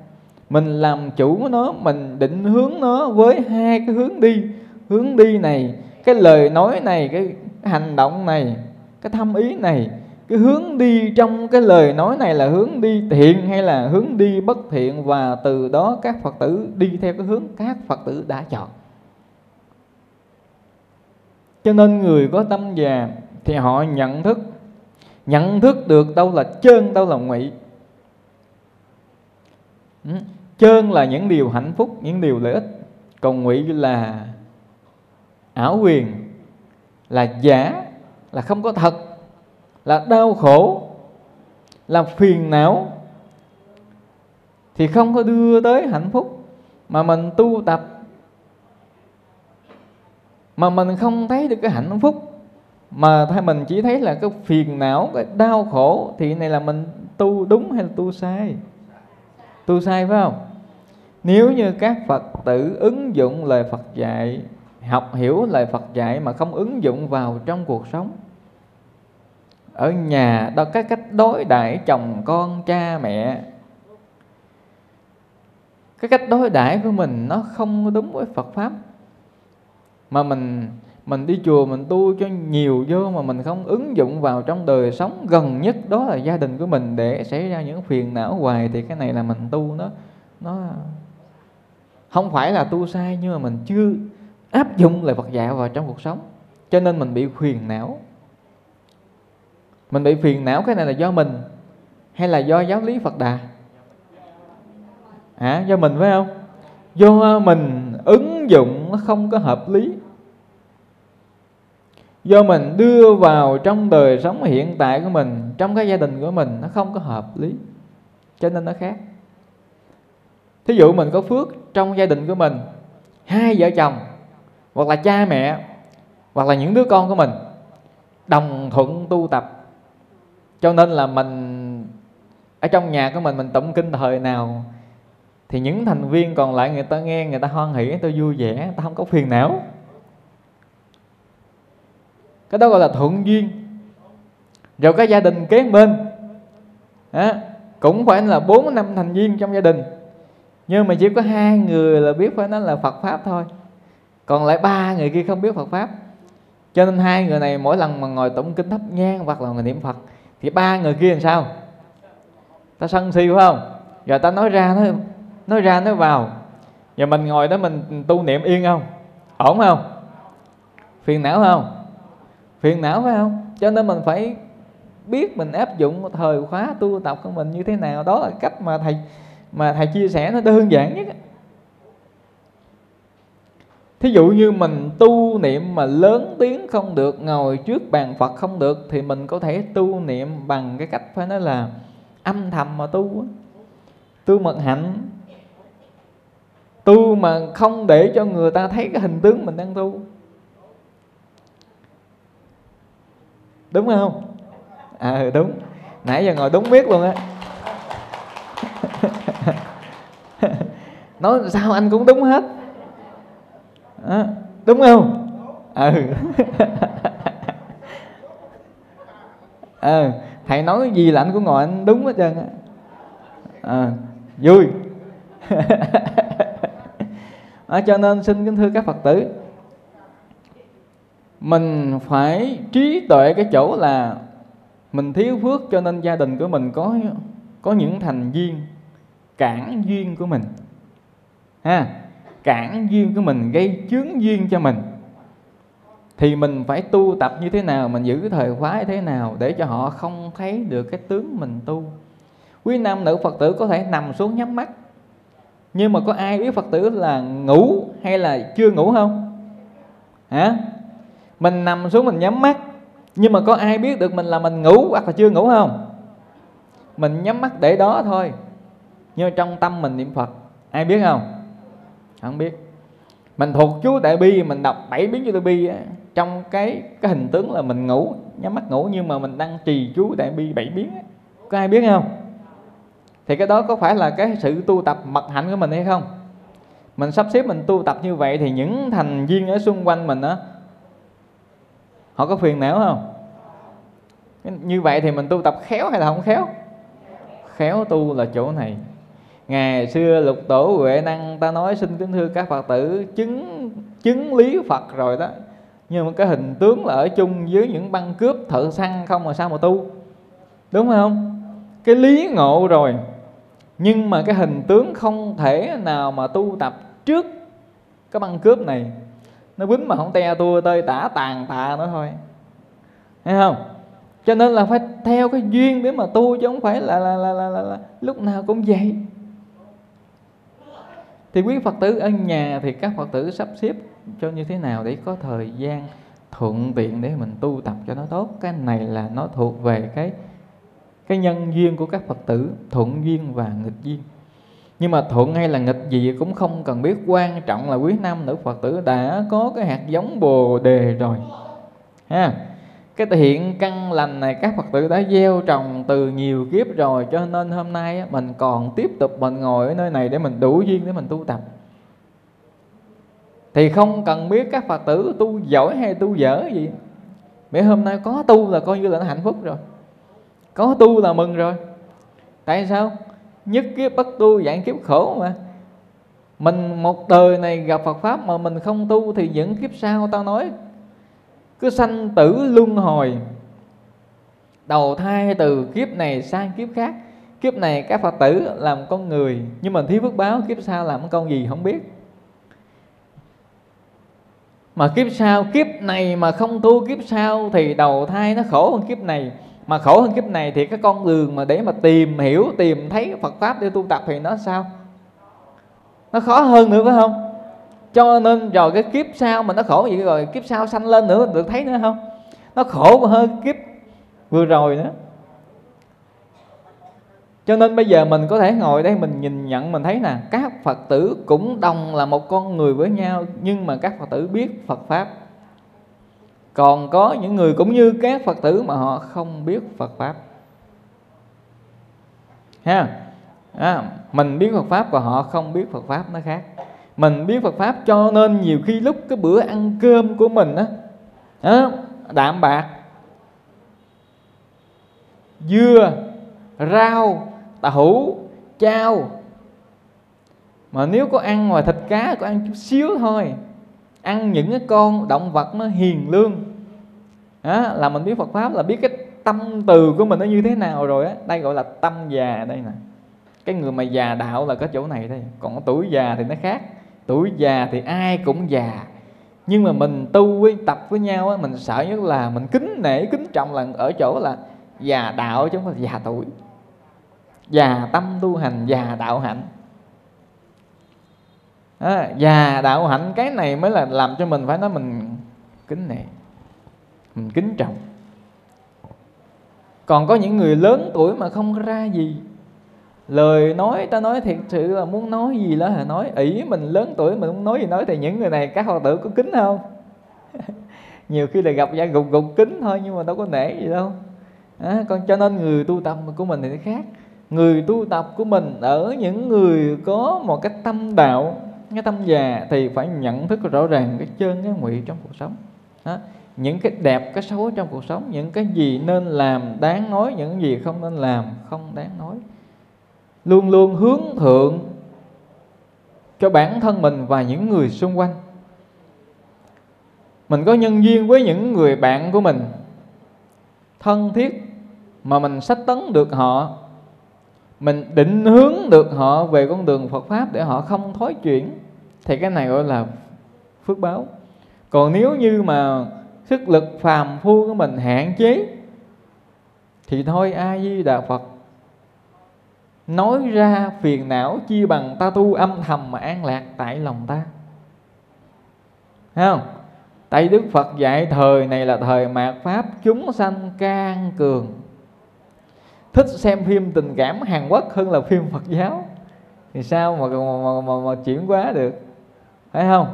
Mình làm chủ nó, mình định hướng nó với hai cái hướng đi. Hướng đi này, cái lời nói này, cái hành động này, cái thâm ý này cái hướng đi trong cái lời nói này là hướng đi thiện hay là hướng đi bất thiện? Và từ đó các phật tử đi theo cái hướng các phật tử đã chọn. Cho nên người có tâm già thì họ nhận thức. Nhận thức được đâu là chân đâu là ngụy. Ừ, chân là những điều hạnh phúc, những điều lợi ích. Còn ngụy là ảo quyền, là giả, là không có thật là đau khổ, là phiền não, thì không có đưa tới hạnh phúc mà mình tu tập. Mà mình không thấy được cái hạnh phúc, mà thay mình chỉ thấy là cái phiền não, cái đau khổ, thì này là mình tu đúng hay là tu sai? Tu sai phải không? Nếu như các phật tử ứng dụng lời phật dạy, học hiểu lời phật dạy mà không ứng dụng vào trong cuộc sống ở nhà đó cái cách đối đãi chồng con cha mẹ. Cái cách đối đãi của mình nó không đúng với Phật pháp. Mà mình mình đi chùa mình tu cho nhiều vô mà mình không ứng dụng vào trong đời sống gần nhất, đó là gia đình của mình. Để xảy ra những phiền não hoài thì cái này là mình tu nó nó không phải là tu sai, nhưng mà mình chưa áp dụng lời Phật dạy vào trong cuộc sống. Cho nên mình bị phiền não mình bị phiền não cái này là do mình hay là do giáo lý Phật Đà? À, do mình phải không? Do mình ứng dụng nó không có hợp lý. Do mình đưa vào trong đời sống hiện tại của mình trong cái gia đình của mình nó không có hợp lý. Cho nên nó khác. Thí dụ mình có phước trong gia đình của mình hai vợ chồng hoặc là cha mẹ hoặc là những đứa con của mình đồng thuận tu tập cho nên là mình ở trong nhà của mình mình tụng kinh thời nào thì những thành viên còn lại người ta nghe người ta hoan hỷ người ta vui vẻ người ta không có phiền não. Cái đó gọi là thuận duyên. Rồi cái gia đình kế bên đó, cũng phải là bốn năm thành viên trong gia đình. Nhưng mà chỉ có hai người là biết phải nói là Phật pháp thôi. Còn lại ba người kia không biết Phật pháp. Cho nên hai người này mỗi lần mà ngồi tụng kinh thắp nhang hoặc là người niệm Phật thì ba người kia làm sao? Ta sân si phải không? Giờ ta nói ra nói nói ra nói vào. Giờ mình ngồi đó mình tu niệm yên không? Ổn không? Phiền não không? Phiền não phải không? Cho nên mình phải biết mình áp dụng một thời khóa tu tập của mình như thế nào. Đó là cách mà thầy mà thầy chia sẻ nó đơn giản nhất thí dụ như mình tu niệm mà lớn tiếng không được, ngồi trước bàn phật không được, thì mình có thể tu niệm bằng cái cách phải nói là âm thầm mà tu tu mật hạnh. Tu mà không để cho người ta thấy cái hình tướng mình đang tu. Đúng không? À đúng. Nãy giờ ngồi đúng biết luôn á. *laughs* Nói sao anh cũng đúng hết à, đúng không? Ừ. À, thầy nói cái gì là anh cũng ngồi anh đúng hết trơn á. À, vui. À, *laughs* cho nên xin kính thưa các phật tử mình phải trí tuệ cái chỗ là mình thiếu phước cho nên gia đình của mình có có những thành viên cản duyên của mình. Ha? Cản duyên của mình, gây chướng duyên cho mình, thì mình phải tu tập như thế nào, mình giữ thời khóa như thế nào để cho họ không thấy được cái tướng mình tu. Quý nam nữ phật tử có thể nằm xuống nhắm mắt, nhưng mà có ai biết phật tử là ngủ hay là chưa ngủ không? Hả? Mình nằm xuống mình nhắm mắt, nhưng mà có ai biết được mình là mình ngủ hoặc là chưa ngủ không? Mình nhắm mắt để đó thôi, nhưng trong tâm mình niệm phật, ai biết không? Không biết. Mình thuộc chú đại bi, mình đọc bảy biến chú đại bi trong cái cái hình tướng là mình ngủ, nhắm mắt ngủ, nhưng mà mình đang trì chú đại bi bảy biến có ai biết không? Thì cái đó có phải là cái sự tu tập mật hạnh của mình hay không? Mình sắp xếp mình tu tập như vậy thì những thành viên ở xung quanh mình á, họ có phiền não không? Như vậy thì mình tu tập khéo hay là không khéo? Khéo tu là chỗ này ngày xưa lục tổ huệ năng ta nói xin kính thưa các phật tử chứng chứng lý phật rồi đó. Nhưng mà cái hình tướng là ở chung với những băng cướp thợ săn không mà sao mà tu. Đúng không? Cái lý ngộ rồi. Nhưng mà cái hình tướng không thể nào mà tu tập trước cái băng cướp này. Nó bính mà không te tua tơi tả tàn tạ nữa thôi. Thấy không? Cho nên là phải theo cái duyên để mà tu chứ không phải là là, là, là, là, là lúc nào cũng vậy thì quý phật tử ở nhà thì các phật tử sắp xếp cho như thế nào để có thời gian thuận tiện để mình tu tập cho nó tốt? Cái này là nó thuộc về cái cái nhân duyên của các phật tử, thuận duyên và nghịch duyên. Nhưng mà thuận hay là nghịch gì cũng không cần biết. Quan trọng là quý nam nữ phật tử đã có cái hạt giống bồ đề rồi, ha? Cái hiện căn lành này, các phật tử đã gieo trồng từ nhiều kiếp rồi, cho nên hôm nay mình còn tiếp tục mình ngồi ở nơi này để mình đủ duyên để mình tu tập. Thì không cần biết các phật tử tu giỏi hay tu dở gì. Mẹ, hôm nay có tu là coi như là nó hạnh phúc rồi. Có tu là mừng rồi. Tại sao? Nhất kiếp bất tu dạng kiếp khổ mà. Mình một đời này gặp Phật Pháp mà mình không tu Thì những kiếp sau tao nói cứ sanh tử luân hồi. Đầu thai từ kiếp này sang kiếp khác. Kiếp này các Phật tử làm con người, Nhưng mà thiếu phước báo, Kiếp sau làm con gì không biết. Mà kiếp sau, kiếp này mà không tu kiếp sau thì đầu thai nó khổ hơn kiếp này. Mà khổ hơn kiếp này thì cái con đường mà để mà tìm hiểu, tìm thấy Phật pháp để tu tập thì nó sao? Nó khó hơn nữa phải không? Cho nên rồi cái kiếp sau mà nó khổ vậy rồi kiếp sau sanh lên nữa được thấy nữa không? Nó khổ hơn kiếp vừa rồi nữa. Cho nên bây giờ mình có thể ngồi đây mình nhìn nhận mình thấy nè các phật tử cũng đồng là một con người với nhau nhưng mà các phật tử biết phật pháp. Còn có những người cũng như các phật tử mà họ không biết phật pháp. Ha? À, mình biết phật pháp và họ không biết phật pháp nó khác mình biết phật pháp cho nên nhiều khi lúc cái bữa ăn cơm của mình á đạm bạc dưa rau tàu chao. Mà nếu có ăn ngoài thịt cá có ăn chút xíu thôi ăn những cái con động vật nó hiền lương. Đó, là mình biết Phật pháp là biết cái tâm từ của mình nó như thế nào rồi á. Đây gọi là tâm già đây nè. Cái người mà già đạo là có chỗ này đây còn tuổi già thì nó khác tuổi già thì ai cũng già. Nhưng mà mình tu với tập với nhau á mình sợ nhất là mình kính nể kính trọng là ở chỗ là già đạo chứ không phải già tuổi. Già tâm tu hành già đạo hạnh. À, già đạo hạnh cái này mới là làm cho mình phải nói mình kính nể mình kính trọng. Còn có những người lớn tuổi mà không ra gì lời nói ta nói thiệt sự là muốn nói gì đó là nói ỷ mình lớn tuổi mình muốn nói gì nói thì những người này các phật tử có kính không? *laughs* Nhiều khi là gặp ra gục gục kính thôi nhưng mà đâu có nể gì đâu. À, còn cho nên người tu tâm của mình thì nó khác. Người tu tập của mình ở những người có một cái tâm đạo cái tâm già thì phải nhận thức rõ ràng cái chân cái ngụy trong cuộc sống. Đó. những cái đẹp cái xấu trong cuộc sống những cái gì nên làm đáng nói những gì không nên làm không đáng nói luôn luôn hướng thượng cho bản thân mình và những người xung quanh. Mình có nhân duyên với những người bạn của mình, thân thiết, mà mình sách tấn được họ. Mình định hướng được họ về con đường Phật pháp để họ không thối chuyển. Thì cái này gọi là phước báo. Còn nếu như mà sức lực phàm phu của mình hạn chế, thì thôi a di đà phật nói ra phiền não chia bằng ta tu âm thầm mà an lạc tại lòng ta. Thấy không? Tại đức phật dạy thời này là thời mạt pháp chúng sanh can cường. Thích xem phim tình cảm Hàn Quốc hơn là phim Phật giáo. Thì sao mà mà, mà, mà, mà chuyển quá được? Phải không?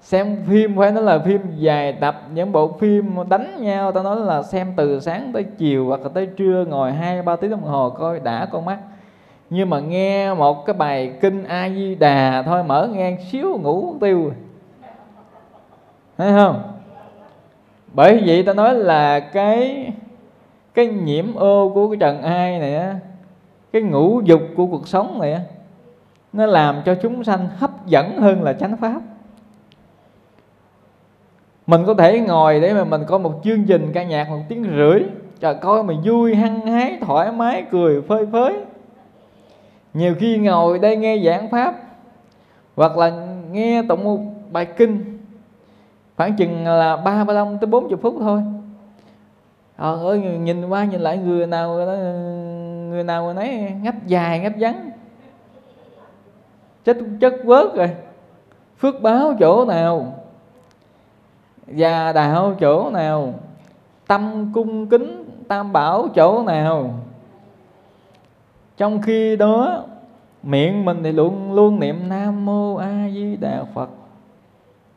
Xem phim phải nói là phim dài tập những bộ phim đánh nhau ta nói là xem từ sáng tới chiều hoặc là tới trưa ngồi hai ba tiếng đồng hồ coi đã con mắt nhưng mà nghe một cái bài kinh a di đà thôi, mở ngang xíu ngủ tiêu. Thấy không? Bởi vậy ta nói là cái cái nhiễm ô của cái trần ai này á, cái ngũ dục của cuộc sống này á, nó làm cho chúng sanh hấp dẫn hơn là chánh pháp. Mình có thể ngồi để mà mình có một chương trình ca nhạc, một tiếng rưỡi, trời, coi mà vui, hăng hái, thoải mái, cười, phơi phới nhiều khi ngồi đây nghe giảng pháp, hoặc là nghe tụng một bài kinh, khoảng chừng là ba ba lăm tới 40 phút thôi. Ờ ơi nhìn qua nhìn lại, người nào người nào người nấy ngáp dài, ngáp vắng, chất chất vớt rồi, phước báo chỗ nào, già đạo chỗ nào, tâm cung kính tam bảo chỗ nào trong khi đó, miệng mình thì luôn luôn niệm nam mô a di đà phật.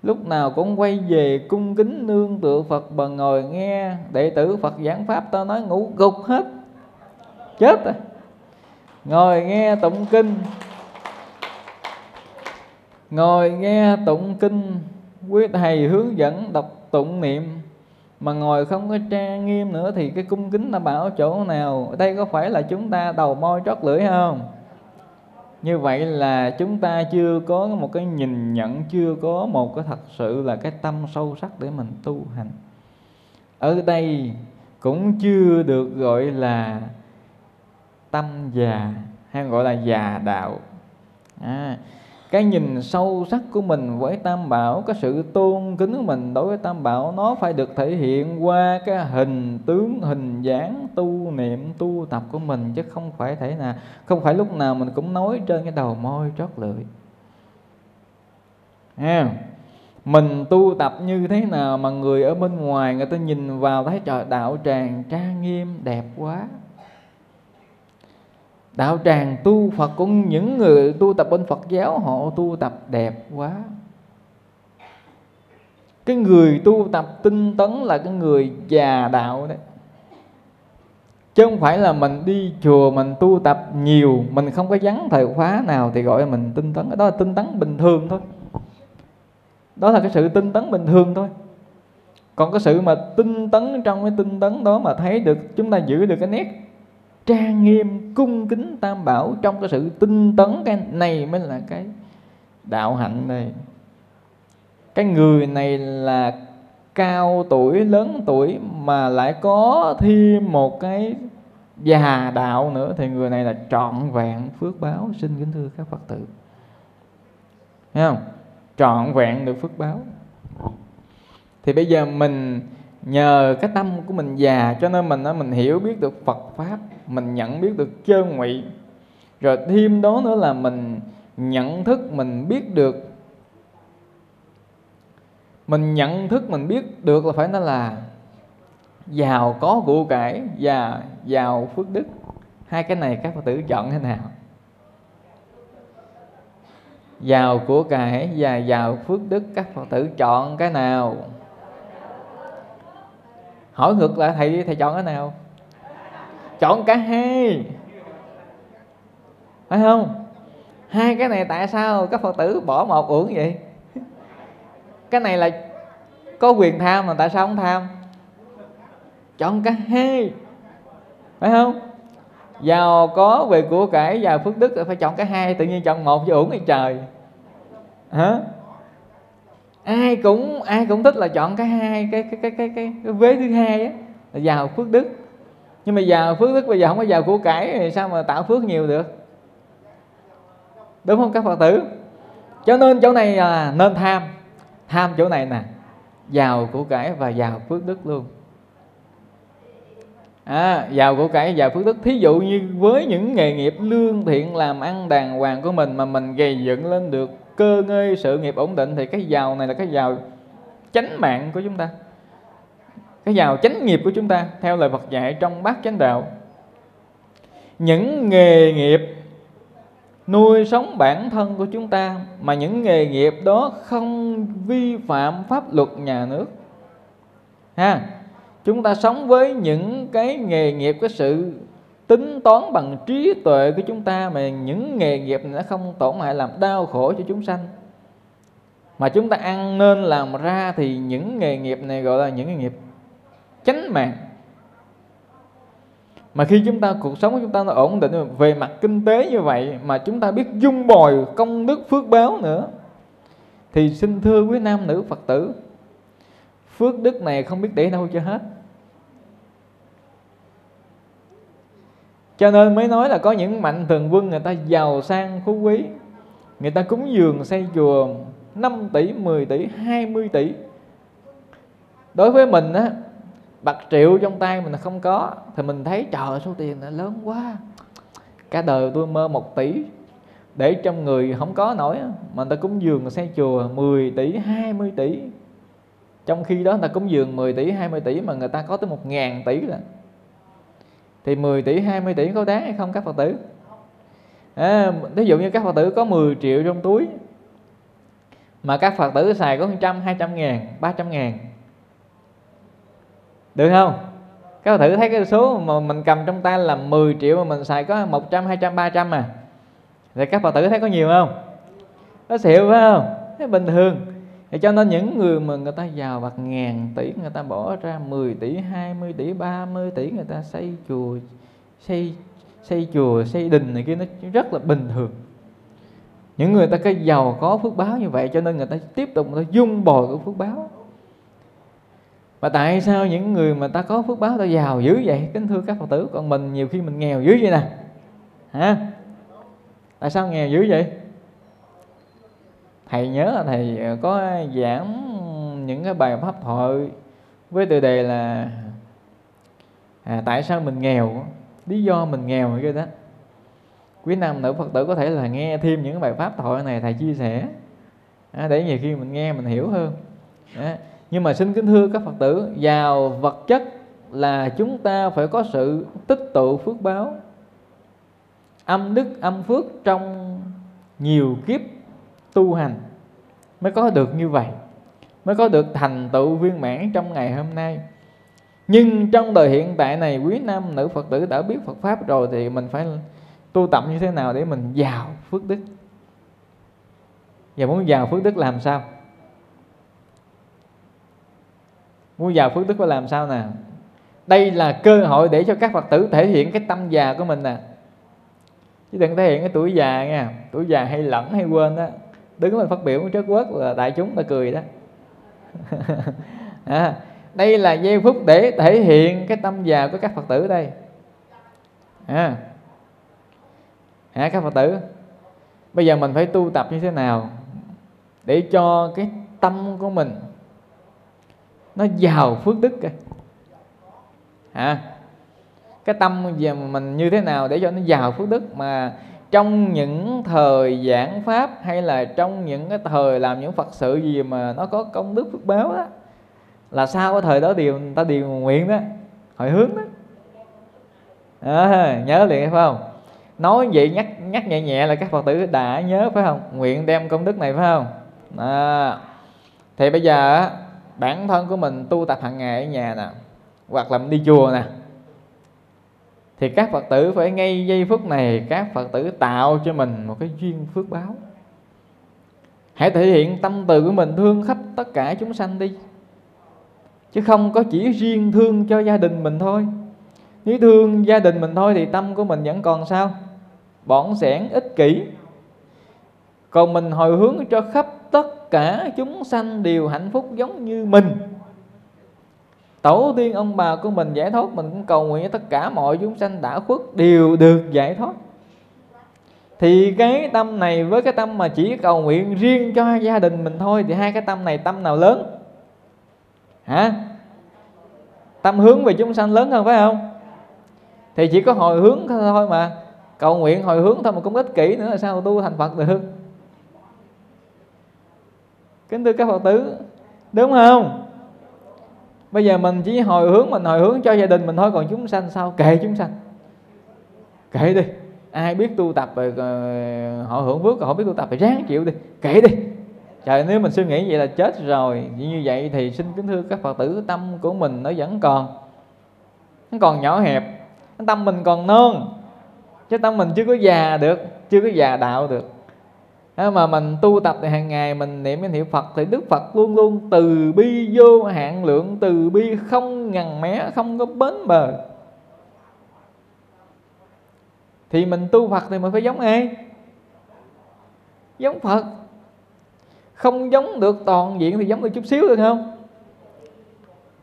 Lúc nào cũng quay về cung kính nương tựa phật và ngồi nghe đệ tử phật giảng pháp ta nói ngủ gục hết. Chết rồi. Ngồi nghe tụng kinh. Ngồi nghe tụng kinh quý thầy hướng dẫn đọc tụng niệm mà ngồi không có trang nghiêm nữa thì cái cung kính nó bảo chỗ nào? Đây có phải là chúng ta đầu môi trót lưỡi không? Như vậy là chúng ta chưa có một cái nhìn nhận chưa có một cái thật sự là cái tâm sâu sắc để mình tu hành. Ở đây cũng chưa được gọi là tâm già hay gọi là già đạo. À, cái nhìn sâu sắc của mình với tam bảo cái sự tôn kính của mình đối với tam bảo nó phải được thể hiện qua cái hình tướng hình dáng tu niệm tu tập của mình chứ không phải thể nào không phải lúc nào mình cũng nói trên cái đầu môi trót lưỡi. À, mình tu tập như thế nào mà người ở bên ngoài người ta nhìn vào thấy trời đạo tràng trang nghiêm đẹp quá đạo tràng tu Phật của những người tu tập bên Phật giáo, họ tu tập đẹp quá. Cái người tu tập tinh tấn là cái người già đạo đấy. Chứ không phải là mình đi chùa mình tu tập nhiều, mình không có vắng thời khóa nào thì gọi là mình tinh tấn. Đó là tinh tấn bình thường thôi. Đó là cái sự tinh tấn bình thường thôi. Còn cái sự mà tinh tấn trong cái tinh tấn đó mà thấy được, chúng ta giữ được cái nét trang nghiêm, cung kính tam bảo trong cái sự tinh tấn cái này mới là cái đạo hạnh này. Cái người này là cao tuổi, lớn tuổi mà lại có thêm một cái già đạo nữa thì người này là trọn vẹn phước báo. Xin kính thưa các phật tử. Thấy không? Trọn vẹn được phước báo. Thì bây giờ mình nhờ cái tâm của mình già cho nên mình mình hiểu biết được Phật pháp, mình nhận biết được chân ngụy. Rồi thêm đó nữa là mình nhận thức mình biết được. Mình nhận thức mình biết được là phải nói là giàu có của cải và giàu phước đức. Hai cái này các phật tử chọn thế nào? Giàu của cải và giàu phước đức các phật tử chọn cái nào? Hỏi ngược lại, thầy đi, thầy chọn cái nào? Chọn cả hai. Phải không? Hai cái này tại sao các phật tử bỏ một uổng vậy? Cái này là có quyền tham mà tại sao không tham? Chọn cả hai. Phải không? Giàu có về của cải và phước đức, phải chọn cả hai, tự nhiên chọn một cho uổng thì trời. Hả? Ai cũng ai cũng thích là chọn cái hai cái cái cái cái cái, cái vế thứ hai á là giàu phước đức. Nhưng mà giàu phước đức bây giờ không có giàu của cải thì sao mà tạo phước nhiều được? Đúng không các phật tử? Cho nên chỗ này là nên tham. Tham chỗ này nè giàu của cải và giàu phước đức luôn. À, giàu của cải giàu phước đức. Thí dụ như với những nghề nghiệp lương thiện làm ăn đàng hoàng của mình mà mình gây dựng lên được cơ ngơi, sự nghiệp ổn định thì cái giàu này là cái giàu chánh mạng của chúng ta. Cái giàu chánh nghiệp của chúng ta, theo lời Phật dạy trong bát chánh đạo. Những nghề nghiệp nuôi sống bản thân của chúng ta mà những nghề nghiệp đó không vi phạm pháp luật nhà nước. Ha, chúng ta sống với những cái nghề nghiệp, cái sự tính toán bằng trí tuệ của chúng ta mà những nghề nghiệp này nó không tổn hại làm đau khổ cho chúng sanh. Mà chúng ta ăn nên làm ra thì những nghề nghiệp này gọi là những nghề nghiệp chánh mạng. Mà khi chúng ta, cuộc sống của chúng ta nó ổn định, về mặt kinh tế như vậy mà chúng ta biết dung bồi công đức phước báo nữa, thì xin thưa quý nam nữ phật tử, phước đức này không biết để đâu cho hết. Cho nên mới nói là có những mạnh thường quân người ta giàu sang phú quý. Người ta cúng dường, xây chùa 5 tỷ 10 tỷ 20 tỷ. Đối với mình á, bạc triệu trong tay mình không có, thì mình thấy trời số tiền là lớn quá. Cả đời tôi mơ một tỷ. Để trong người không có nổi mà người ta cúng dường, xây chùa 10 tỷ 20 tỷ. Trong khi đó người ta cúng dường 10 tỷ 20 tỷ mà người ta có tới 1 ngàn tỷ là thì 10 tỷ 20 tỷ có đáng hay không các Phật tử? À, ví dụ như các Phật tử có 10 triệu trong túi mà các Phật tử xài có 100, 200 ngàn, 300 ngàn được không? Các Phật tử thấy cái số mà mình cầm trong tay là 10 triệu mà mình xài có 100, 200, 300 à. Thì các Phật tử thấy có nhiều không? Có xịu phải không? Thấy bình thường thì cho nên những người mà người ta giàu bạc ngàn tỷ, người ta bỏ ra 10 tỷ 20 tỷ 30 tỷ, người ta xây chùa, xây xây chùa, xây đình này kia, nó rất là bình thường. Những người ta cái giàu có phước báo như vậy, cho nên người ta tiếp tục người ta dung bồi của phước báo. Mà tại sao những người mà ta có phước báo, ta giàu dữ vậy? Kính thưa các phật tử còn mình nhiều khi mình nghèo dữ vậy nè. Hả? Tại sao nghèo dữ vậy? Thầy nhớ là thầy ờ, có giảng những cái bài pháp thoại với tựa đề là à, tại sao mình nghèo? Lý do mình nghèo như đó. Quý nam nữ phật tử có thể là nghe thêm những bài pháp thoại này thầy chia sẻ. À, để nhiều khi mình nghe mình hiểu hơn. À, nhưng mà xin kính thưa các phật tử giàu vật chất là chúng ta phải có sự tích tụ phước báo. Âm đức âm phước trong nhiều kiếp tu hành mới có được như vậy, mới có được thành tựu viên mãn trong ngày hôm nay. Nhưng trong đời hiện tại này, quý nam nữ phật tử đã biết phật pháp rồi thì mình phải tu tập như thế nào để mình giàu phước đức? Và muốn giàu phước đức làm sao? Muốn giàu phước đức phải làm sao nè đây là cơ hội để cho các phật tử thể hiện cái tâm già của mình nè. Chứ đừng thể hiện cái tuổi già nha, tuổi già hay lẫn hay quên đó đứng lên phát biểu trước quốc là đại chúng ta cười đó. *laughs* À, đây là giây phút để thể hiện cái tâm già của các phật tử đây. À, à các phật tử bây giờ mình phải tu tập như thế nào để cho cái tâm của mình nó giàu phước đức kìa? À, cái tâm về mình như thế nào để cho nó giàu phước đức mà trong những thời giảng pháp hay là trong những cái thời làm những phật sự gì mà nó có công đức phước báo đó là sau cái thời đó điều người ta điều nguyện đó hồi hướng đó. À, nhớ liền phải không? Nói vậy nhắc nhắc nhẹ nhẹ là các phật tử đã nhớ phải không? Nguyện đem công đức này phải không? À, thì bây giờ bản thân của mình tu tập hàng ngày ở nhà nè hoặc là mình đi chùa nè thì các phật tử phải ngay giây phút này, các phật tử tạo cho mình một cái duyên phước báo. Hãy thể hiện tâm từ của mình thương khắp tất cả chúng sanh đi. Chứ không có chỉ riêng thương cho gia đình mình thôi. Nếu thương gia đình mình thôi thì tâm của mình vẫn còn sao? Bỏng sẻn, ích kỷ. Còn mình hồi hướng cho khắp tất cả chúng sanh đều hạnh phúc giống như mình tổ tiên ông bà của mình giải thoát, mình cũng cầu nguyện tất cả mọi chúng sanh đã khuất đều được giải thoát. Thì cái tâm này với cái tâm mà chỉ cầu nguyện riêng cho gia đình mình thôi, thì hai cái tâm này tâm nào lớn? Hả? Tâm hướng về chúng sanh lớn hơn phải không? Thì chỉ có hồi hướng thôi mà. Cầu nguyện hồi hướng thôi mà cũng ích kỷ nữa là sao tu thành phật được? Kính thưa các phật tử, đúng không? Bây giờ mình chỉ hồi hướng, mình hồi hướng cho gia đình mình thôi, còn chúng sanh sao? Kệ chúng sanh. Kệ đi. Ai biết tu tập rồi ờ, họ hưởng phước họ biết tu tập phải ráng chịu đi. Kệ đi. Trời, nếu mình suy nghĩ vậy là chết rồi. Như vậy thì xin kính thưa các phật tử, tâm của mình nó vẫn còn. Nó còn nhỏ hẹp. Tâm mình còn non. Chứ tâm mình chưa có già được, chưa có già đạo được à, mà mình tu tập thì hàng ngày mình niệm danh hiệu Phật thì Đức Phật luôn luôn từ bi vô hạn lượng từ bi không ngần mé không có bến bờ. Thì mình tu Phật thì mình phải giống ai? Giống Phật. Không giống được toàn diện thì giống được chút xíu được không?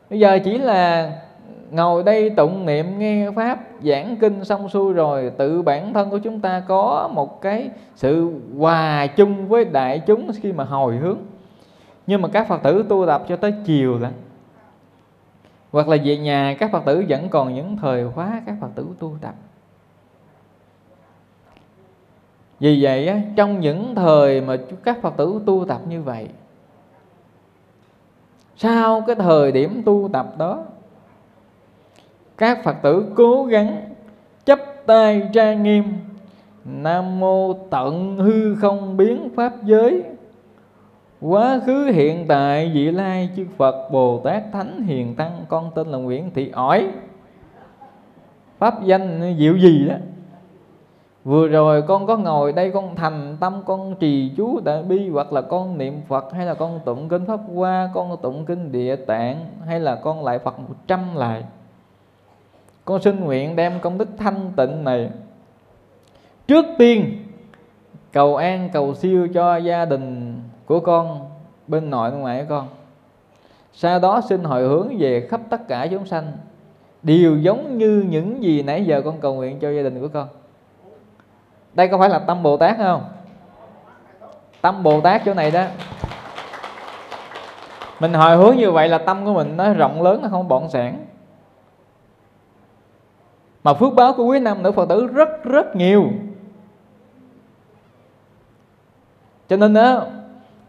Bây giờ chỉ là ngồi đây tụng niệm nghe pháp giảng kinh xong xuôi rồi tự bản thân của chúng ta có một cái sự hòa chung với đại chúng khi mà hồi hướng. Nhưng mà các phật tử tu tập cho tới chiều là hoặc là về nhà các phật tử vẫn còn những thời khóa các phật tử tu tập. Vì vậy á, trong những thời mà các phật tử tu tập như vậy sau cái thời điểm tu tập đó các phật tử cố gắng chấp tay trang nghiêm. Nam mô tận hư không biến pháp giới. Quá khứ, hiện tại, vị lai chư phật bồ tát thánh hiền tăng, con tên là nguyễn thị ỏi. Pháp danh diệu gì đó? Vừa rồi con có ngồi đây, con thành tâm, con trì chú đại bi, hoặc là con niệm phật, hay là con tụng kinh pháp hoa, con tụng kinh địa tạng, hay là con lại phật một trăm lại con xin nguyện đem công đức thanh tịnh này. Trước tiên, cầu an, cầu siêu cho gia đình của con, bên nội bên ngoại của con. Sau đó xin hồi hướng về khắp tất cả chúng sanh. Đều giống như những gì nãy giờ con cầu nguyện cho gia đình của con. Đây có phải là tâm bồ tát không? Tâm bồ tát chỗ này đó. Mình hồi hướng như vậy là tâm của mình nó rộng lớn, nó không bọn sản mà phước báo của quý năm nữ phật tử rất rất nhiều. Cho nên đó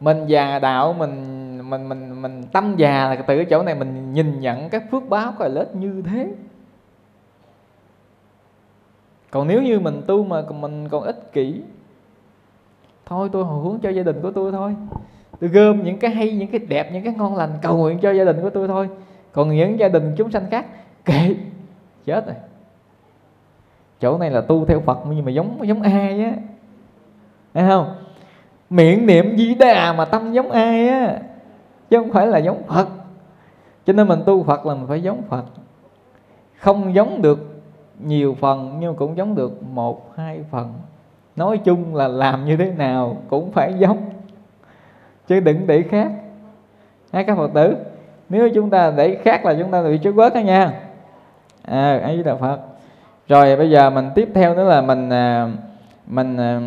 mình già đạo, mình mình mình mình tâm già là từ cái chỗ này mình nhìn nhận các phước báo của lết như thế. Còn nếu như mình tu mà mình còn ích kỷ, thôi tôi hồi hướng cho gia đình của tôi thôi. Tôi gom những cái hay, những cái đẹp, những cái ngon lành cầu nguyện cho gia đình của tôi thôi. Còn những gia đình chúng sanh khác, kệ, chết rồi chỗ này là tu theo phật, nhưng mà giống giống ai á? Thấy không? Miệng niệm di đà mà tâm giống ai á? Chứ không phải là giống phật. Cho nên mình tu phật là mình phải giống phật. Không giống được nhiều phần, nhưng cũng giống được một, hai phần. Nói chung là làm như thế nào cũng phải giống. Chứ đừng để khác. Hai các phật tử, nếu chúng ta để khác là chúng ta bị trước bớt đó nha. À ấy là phật rồi, bây giờ mình tiếp theo nữa là mình à, mình à,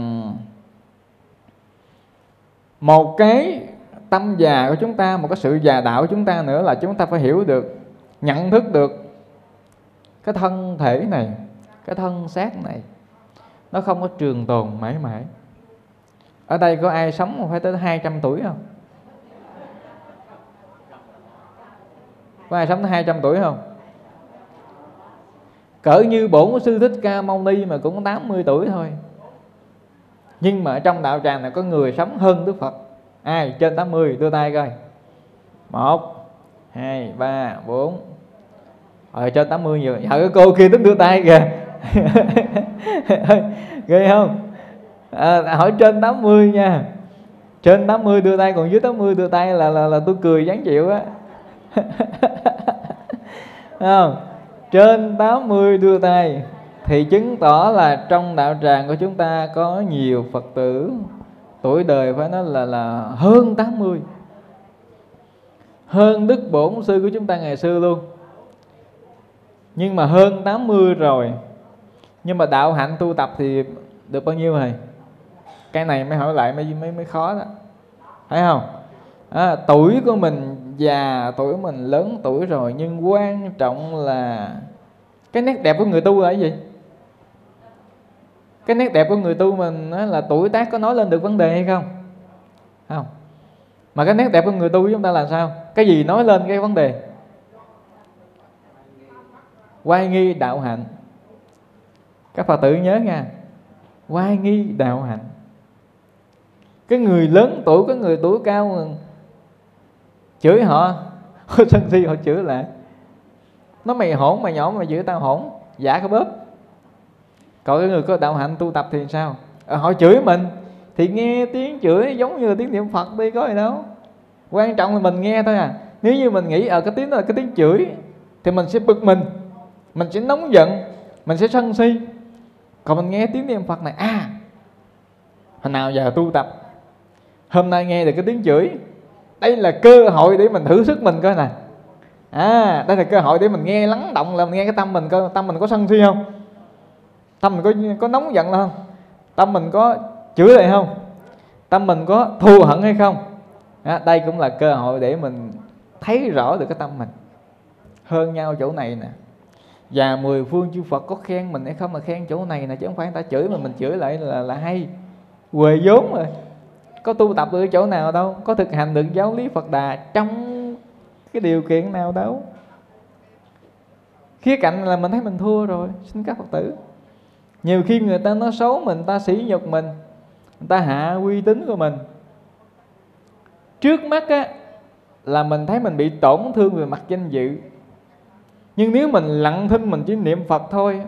một cái tâm già của chúng ta, một cái sự già đạo của chúng ta nữa là chúng ta phải hiểu được, nhận thức được cái thân thể này, cái thân xác này, nó không có trường tồn mãi mãi. Ở đây có ai sống phải tới 200 tuổi không? Có ai sống tới 200 tuổi không? Cỡ như bổn sư thích ca mâu ni mà cũng 80 tuổi thôi. Nhưng mà trong đạo tràng này có người sống hơn đức phật. Ai? Trên 80 đưa tay coi. Một hai ba bốn. Ở trên 80 nhiều. Giờ cái cô kia tính đưa tay kìa. *laughs* Ghê không? À, hỏi trên 80 nha. Trên 80 đưa tay còn dưới 80 đưa tay là là, là tôi cười dáng chịu á. *laughs* Không? Trên 80 đưa tay thì chứng tỏ là trong đạo tràng của chúng ta có nhiều Phật tử. Tuổi đời phải nói là là hơn 80 hơn đức bổn sư của chúng ta ngày xưa luôn. Nhưng mà hơn 80 rồi. Nhưng mà đạo hạnh tu tập thì được bao nhiêu rồi cái này mới hỏi lại mới mới mới khó đó. Thấy không? À, tuổi của mình già tuổi mình lớn tuổi rồi, nhưng quan trọng là cái nét đẹp của người tu là cái gì? Cái nét đẹp của người tu mình là tuổi tác có nói lên được vấn đề hay không? Không. Mà cái nét đẹp của người tu của chúng ta là sao? Cái gì nói lên cái vấn đề? Quay nghi đạo hạnh. Các phật tử nhớ nha, quay nghi đạo hạnh. Cái người lớn tuổi, cái người tuổi cao chửi họ sân si họ chửi lại? Nó mày hỗn mày nhỏ mày chửi tao hỗn giả cái bóp. Còn cái người có đạo hạnh tu tập thì sao? À, họ chửi mình thì nghe tiếng chửi giống như là tiếng niệm phật đi có gì đâu. Quan trọng là mình nghe thôi à. Nếu như mình nghĩ ở à, cái tiếng đó là cái tiếng chửi thì mình sẽ bực mình mình sẽ nóng giận mình sẽ sân si. Còn mình nghe tiếng niệm phật này à hồi nào giờ tu tập hôm nay nghe được cái tiếng chửi đây là cơ hội để mình thử sức mình coi nè à đây là cơ hội để mình nghe lắng động là mình nghe cái tâm mình coi tâm mình có sân si không? Tâm mình có có nóng giận không? Tâm mình có chửi lại không? Tâm mình có thù hận hay không? À, đây cũng là cơ hội để mình thấy rõ được cái tâm mình. Hơn nhau chỗ này nè. Và mười phương chư Phật có khen mình hay không mà khen chỗ này nè chứ không phải người ta chửi mà mình chửi lại là là hay. Quề vốn rồi có tu tập được chỗ nào đâu, có thực hành được giáo lý Phật Đà trong cái điều kiện nào đâu. Khía cạnh là mình thấy mình thua rồi, xin các Phật tử. Nhiều khi người ta nói xấu mình, ta sỉ nhục mình, người ta hạ uy tín của mình. Trước mắt á, là mình thấy mình bị tổn thương về mặt danh dự. Nhưng nếu mình lặng thinh mình chỉ niệm phật thôi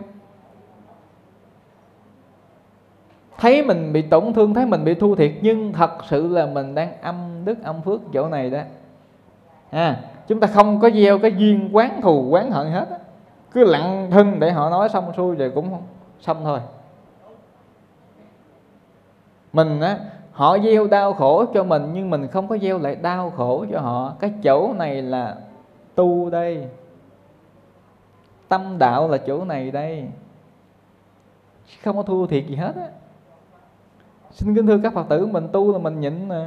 thấy mình bị tổn thương thấy mình bị thu thiệt nhưng thật sự là mình đang âm đức âm phước chỗ này đó. À, chúng ta không có gieo cái duyên quán thù quán hận hết đó. cứ lặng thân để họ nói xong xuôi rồi cũng xong thôi. Mình á họ gieo đau khổ cho mình nhưng mình không có gieo lại đau khổ cho họ. Cái chỗ này là tu đây. Tâm đạo là chỗ này đây. Không có thua thiệt gì hết á xin kính thưa các phật tử, mình tu là mình nhịn nè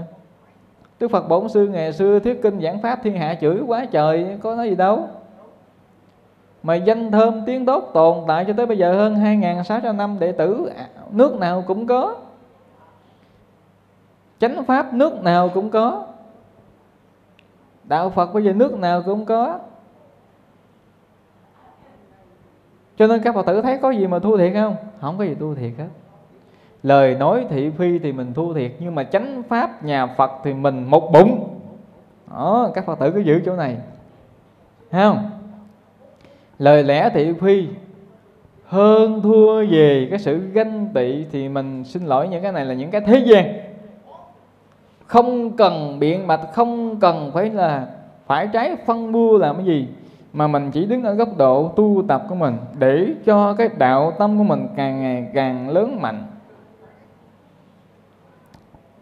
đức phật bổn sư ngày xưa thuyết kinh giảng pháp thiên hạ chửi quá trời, có nói gì đâu. Mà danh thơm tiếng tốt tồn tại cho tới bây giờ hơn 2.600 năm, đệ tử à, nước nào cũng có. Chánh pháp nước nào cũng có. Đạo phật bây giờ nước nào cũng có. Cho nên các phật tử thấy có gì mà thua thiệt không? Không có gì thua thiệt hết lời nói thị phi thì mình thua thiệt, nhưng mà chánh pháp nhà phật thì mình một bụng. Đó, các phật tử cứ giữ chỗ này. Thấy không? Lời lẽ thị phi, hơn thua về cái sự ganh tị thì mình xin lỗi những cái này là những cái thế gian. Không cần biện bạch, không cần phải là phải trái phân bua làm cái gì, mà mình chỉ đứng ở góc độ tu tập của mình để cho cái đạo tâm của mình càng ngày càng lớn mạnh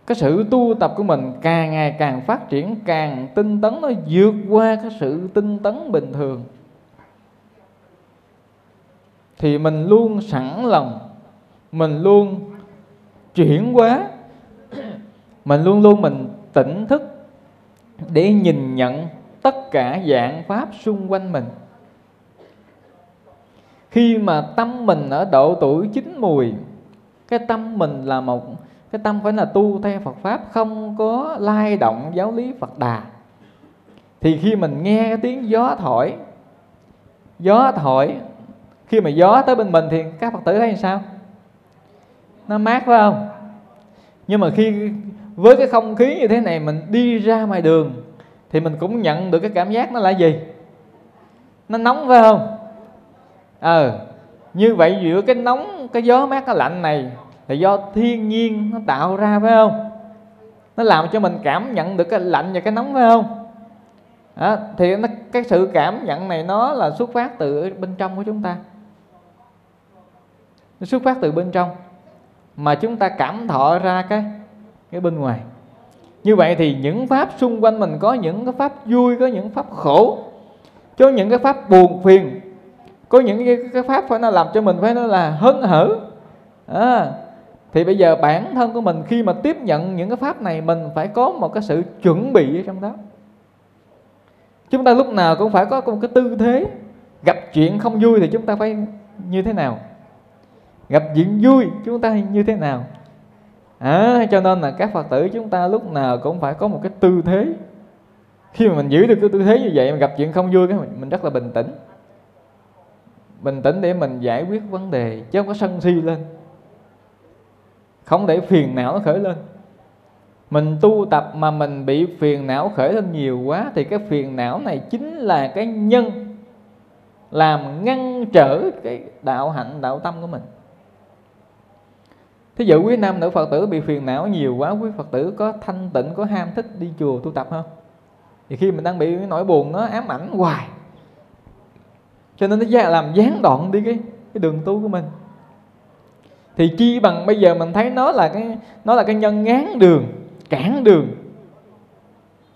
cái sự tu tập của mình càng ngày càng phát triển, càng tinh tấn, nó vượt qua cái sự tinh tấn bình thường. Thì mình luôn sẵn lòng, mình luôn chuyển hóa, mình luôn luôn mình tỉnh thức để nhìn nhận tất cả dạng pháp xung quanh mình. Khi mà tâm mình ở độ tuổi chín mùi, cái tâm mình là một cái tâm phải là tu theo Phật pháp, không có lai động giáo lý Phật đà. Thì khi mình nghe cái tiếng gió thổi gió thổi, khi mà gió tới bên mình thì các Phật tử thấy sao? Nó mát, phải không? Nhưng mà khi với cái không khí như thế này mình đi ra ngoài đường thì mình cũng nhận được cái cảm giác nó là gì? Nó nóng, phải không? Ờ như vậy giữa cái nóng, cái gió mát, cái lạnh này là do thiên nhiên nó tạo ra phải không? Nó làm cho mình cảm nhận được cái lạnh và cái nóng phải không? Đó, thì nó, cái sự cảm nhận này nó là xuất phát từ bên trong của chúng ta. Nó xuất phát từ bên trong mà chúng ta cảm thọ ra cái cái bên ngoài. Như vậy thì những pháp xung quanh mình có những cái pháp vui có những pháp khổ có những cái pháp buồn phiền có những cái, cái pháp phải nó làm cho mình phải nó là hớn hở. À, thì bây giờ bản thân của mình khi mà tiếp nhận những cái pháp này mình phải có một cái sự chuẩn bị ở trong đó. Chúng ta lúc nào cũng phải có một cái tư thế. Gặp chuyện không vui thì chúng ta phải như thế nào? Gặp chuyện vui chúng ta như thế nào? À, cho nên là các phật tử chúng ta lúc nào cũng phải có một cái tư thế. Khi mà mình giữ được cái tư thế như vậy mà gặp chuyện không vui cái mình rất là bình tĩnh. Bình tĩnh để mình giải quyết vấn đề chứ không có sân si lên không để phiền não nó khởi lên. Mình tu tập mà mình bị phiền não khởi lên nhiều quá thì cái phiền não này chính là cái nhân làm ngăn trở cái đạo hạnh, đạo tâm của mình. Thí dụ quý nam nữ phật tử bị phiền não nhiều quá, quý phật tử có thanh tịnh, có ham thích đi chùa tu tập không? Thì khi mình đang bị cái nỗi buồn nó ám ảnh hoài. Cho nên nó làm gián đoạn đi cái cái đường tu của mình thì chi bằng bây giờ mình thấy nó là cái, nó là cái nhân ngán đường, cản đường.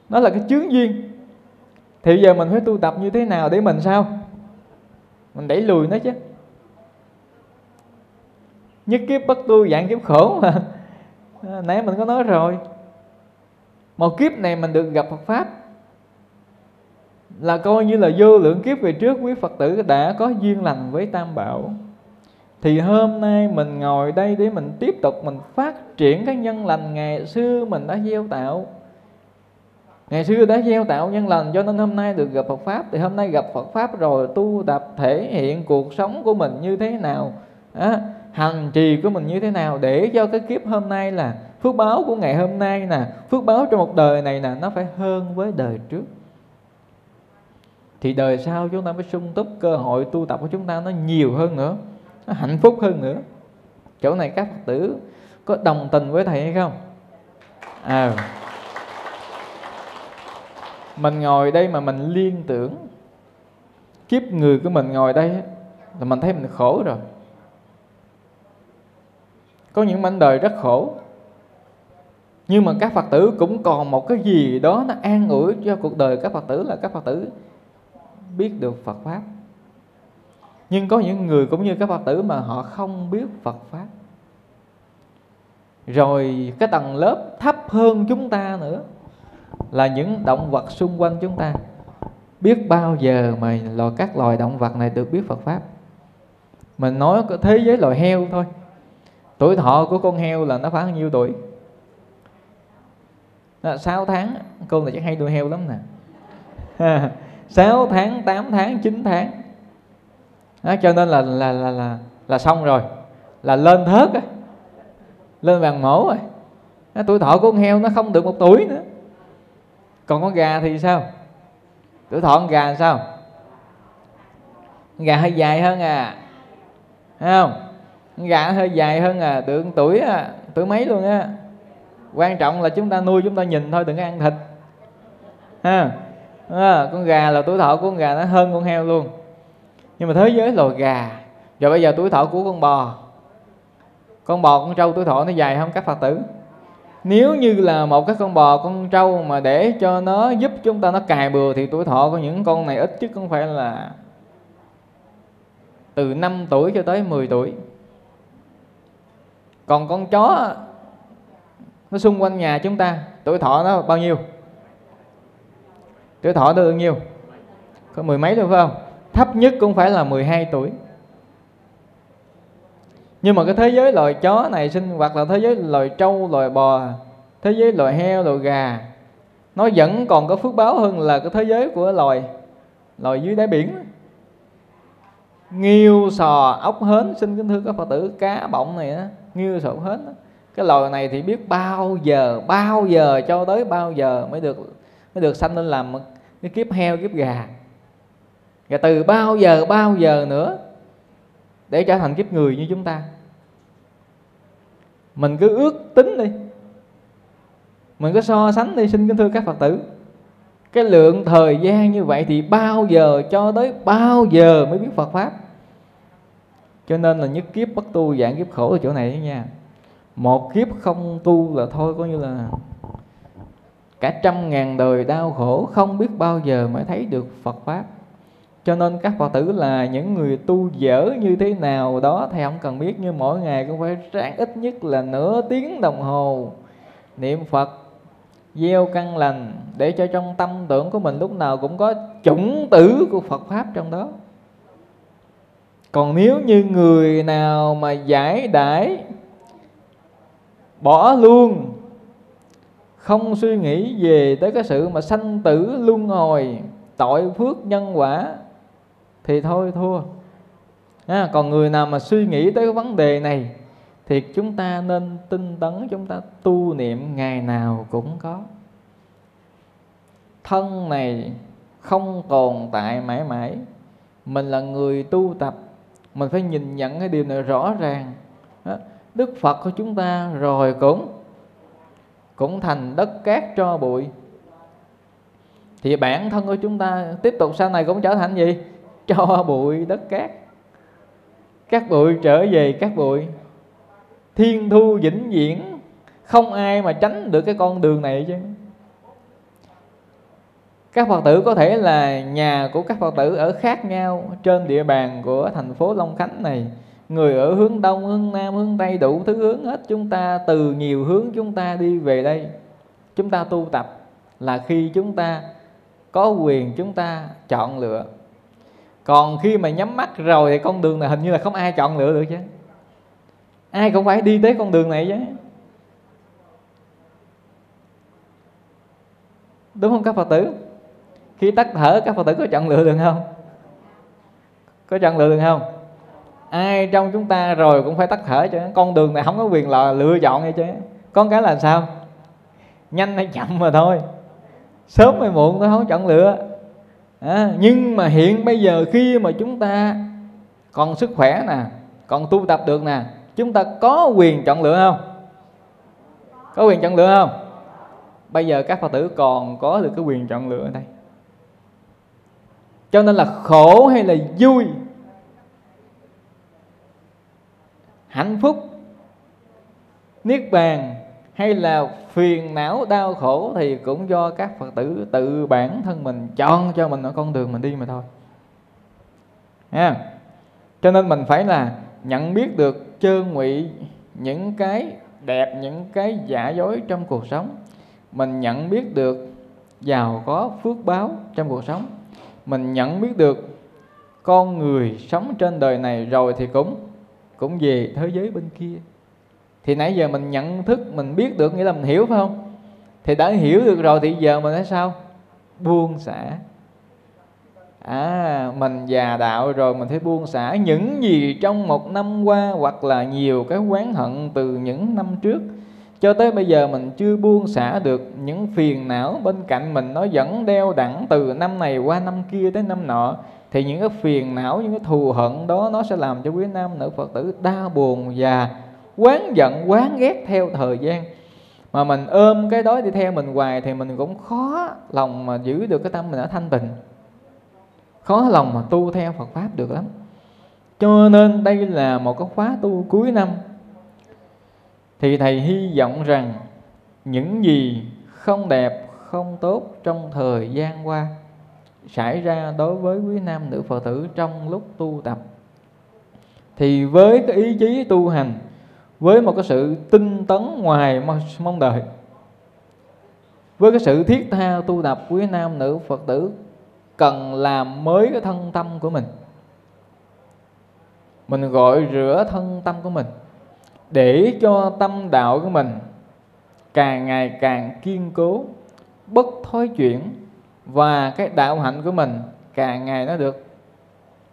Nó là cái chướng duyên. Thì bây giờ mình phải tu tập như thế nào để mình sao? Mình đẩy lùi nó chứ. Nhất kiếp bất tu, dạng kiếp khổ mà. À, nãy mình có nói rồi. Một kiếp này mình được gặp Phật pháp. Là coi như là vô lượng kiếp về trước, quý Phật tử đã có duyên lành với Tam Bảo thì hôm nay mình ngồi đây để mình tiếp tục mình phát triển cái nhân lành ngày xưa mình đã gieo tạo. Ngày xưa đã gieo tạo nhân lành cho nên hôm nay được gặp Phật pháp. Thì hôm nay gặp Phật pháp rồi tu tập thể hiện cuộc sống của mình như thế nào à, hành trì của mình như thế nào để cho cái kiếp hôm nay là phước báo của ngày hôm nay nè phước báo trong một đời này nè nó phải hơn với đời trước. Thì đời sau chúng ta mới sung túc cơ hội tu tập của chúng ta nó nhiều hơn nữa nó hạnh phúc hơn nữa. Chỗ này các phật tử có đồng tình với thầy hay không? À. Mình ngồi đây mà mình liên tưởng, kiếp người của mình ngồi đây là mình thấy mình khổ rồi. Có những mảnh đời rất khổ. Nhưng mà các phật tử cũng còn một cái gì đó nó an ủi cho cuộc đời các phật tử là các phật tử biết được phật pháp nhưng có những người cũng như các phật tử mà họ không biết phật pháp. Rồi cái tầng lớp thấp hơn chúng ta nữa là những động vật xung quanh chúng ta. Biết bao giờ mà loài các loài động vật này được biết Phật pháp? Mình nói thế giới loài heo thôi. Tuổi thọ của con heo là nó khoảng bao nhiêu tuổi? À, Đó, 6 tháng. Cô này chắc hay nuôi heo lắm nè. *laughs* 6 tháng 8 tháng 9 tháng đó, cho nên là là là là là xong rồi. Là lên thớt á. Lên bàn mổ rồi. Đó, tuổi thọ của con heo nó không được một tuổi nữa. Còn con gà thì sao? Tuổi thọ con gà sao? Con gà hơi dài hơn à. Thấy không? Con gà hơi dài hơn à. Được tuổi à, tuổi mấy luôn á. Quan trọng là chúng ta nuôi chúng ta nhìn thôi đừng có ăn thịt. Ha à, con gà là tuổi thọ của con gà nó hơn con heo luôn nhưng mà thế giới loài gà. Rồi bây giờ tuổi thọ của con bò. Con bò, con trâu tuổi thọ nó dài không các phật tử. Nếu như là một cái con bò, con trâu mà để cho nó giúp chúng ta nó cài bừa thì tuổi thọ của những con này ít chứ không phải là từ 5 tuổi cho tới 10 tuổi. Còn con chó, nó xung quanh nhà chúng ta, tuổi thọ nó bao nhiêu? Tuổi thọ nó bao nhiêu? Có mười mấy thôi phải không? Thấp nhất cũng phải là 12 tuổi. Nhưng mà cái thế giới loài chó này sinh hoặc là thế giới loài trâu, loài bò, thế giới loài heo, loài gà. Nó vẫn còn có phước báo hơn là cái thế giới của loài loài dưới đáy biển. Nghiêu, sò, ốc, hến xin kính thưa các phật tử, cá, bọng này á, nghiêu, sò, ốc, hến đó. cái loài này thì biết bao giờ bao giờ cho tới bao giờ mới được mới được sanh lên làm cái kiếp heo, kiếp gà và từ bao giờ bao giờ nữa để trở thành kiếp người như chúng ta? Mình cứ ước tính đi. Mình cứ so sánh đi, xin kính thưa các phật tử. Cái lượng thời gian như vậy thì bao giờ cho tới bao giờ mới biết phật pháp? Cho nên là nhất kiếp bất tu dạng kiếp khổ ở chỗ này đó nha. Một kiếp không tu là thôi có như là cả trăm ngàn đời đau khổ, không biết bao giờ mới thấy được phật pháp cho nên các phật tử là những người tu dở như thế nào đó thầy không cần biết, nhưng mỗi ngày cũng phải ráng ít nhất là nửa tiếng đồng hồ. Niệm phật, gieo căn lành, để cho trong tâm tưởng của mình lúc nào cũng có chủng tử của phật pháp trong đó. Còn nếu như người nào mà giải đãi, bỏ luôn, không suy nghĩ về tới cái sự mà sanh tử luân hồi, tội phước nhân quả thì thôi thua. À, còn người nào mà suy nghĩ tới cái vấn đề này thì chúng ta nên tinh tấn chúng ta tu niệm ngày nào cũng có. Thân này không tồn tại mãi mãi. Mình là người tu tập mình phải nhìn nhận cái điều này rõ ràng. Đức phật của chúng ta rồi cũng cũng thành đất cát cho bụi. Thì bản thân của chúng ta tiếp tục sau này cũng trở thành gì? Cho bụi đất cát. Các bụi trở về các bụi. Thiên thu vĩnh viễn. Không ai mà tránh được cái con đường này chứ. Các phật tử có thể là nhà của các phật tử ở khác nhau trên địa bàn của thành phố long khánh này. Người ở hướng đông, hướng nam, hướng tây đủ thứ hướng hết chúng ta, từ nhiều hướng chúng ta đi về đây. Chúng ta tu tập là khi chúng ta có quyền chúng ta chọn lựa còn khi mà nhắm mắt rồi thì con đường này hình như là không ai chọn lựa được chứ. Ai cũng phải đi tới con đường này chứ. Đúng không các phật tử? Khi tắt thở, các phật tử có chọn lựa được không? Có chọn lựa được không? Ai trong chúng ta rồi cũng phải tắt thở chứ. Con đường này không có quyền là lựa chọn hay chứ. Con cái là sao? Nhanh hay chậm mà thôi. Sớm hay muộn nó không chọn lựa à, nhưng mà hiện bây giờ khi mà chúng ta còn sức khỏe nè còn tu tập được nè chúng ta có quyền chọn lựa không? Có quyền chọn lựa không? Bây giờ các phật tử còn có được cái quyền chọn lựa ở đây. Cho nên là khổ hay là vui? Hạnh phúc? Niết bàn? Hay là phiền não, đau khổ thì cũng do các phật tử tự bản thân mình chọn cho mình ở con đường mình đi mà thôi. Nha cho nên mình phải là nhận biết được chơn ngụy những cái đẹp, những cái giả dối trong cuộc sống. Mình nhận biết được giàu có, phước báo trong cuộc sống. Mình nhận biết được con người sống trên đời này rồi thì cũng cũng về thế giới bên kia thì nãy giờ mình nhận thức, mình biết được nghĩa là mình hiểu, phải không? Thì đã hiểu được rồi thì giờ mình nói sao? Buông xả. À mình già đạo rồi mình phải buông xả. Những gì trong một năm qua hoặc là nhiều cái quán hận từ những năm trước, cho tới bây giờ mình chưa buông xả được. Những phiền não bên cạnh mình nó vẫn đeo đẳng từ năm này qua năm kia tới năm nọ. Thì những cái phiền não, những cái thù hận đó nó sẽ làm cho quý nam nữ phật tử đau buồn và quán giận, quán ghét theo thời gian. Mà mình ôm cái đó đi theo mình hoài thì mình cũng khó lòng mà giữ được cái tâm mình ở thanh tịnh khó lòng mà tu theo Phật pháp được lắm. Cho nên đây là một cái khóa tu cuối năm. Thì thầy hy vọng rằng những gì không đẹp, không tốt trong thời gian qua xảy ra đối với quý nam nữ phật tử trong lúc tu tập. Thì với cái ý chí tu hành với một cái sự tinh tấn ngoài mong đợi. Với cái sự thiết tha tu tập quý nam nữ phật tử, cần làm mới cái thân tâm của mình. Mình gọi rửa thân tâm của mình, để cho tâm đạo của mình càng ngày càng kiên cố, bất thối chuyển, và cái đạo hạnh của mình càng ngày nó được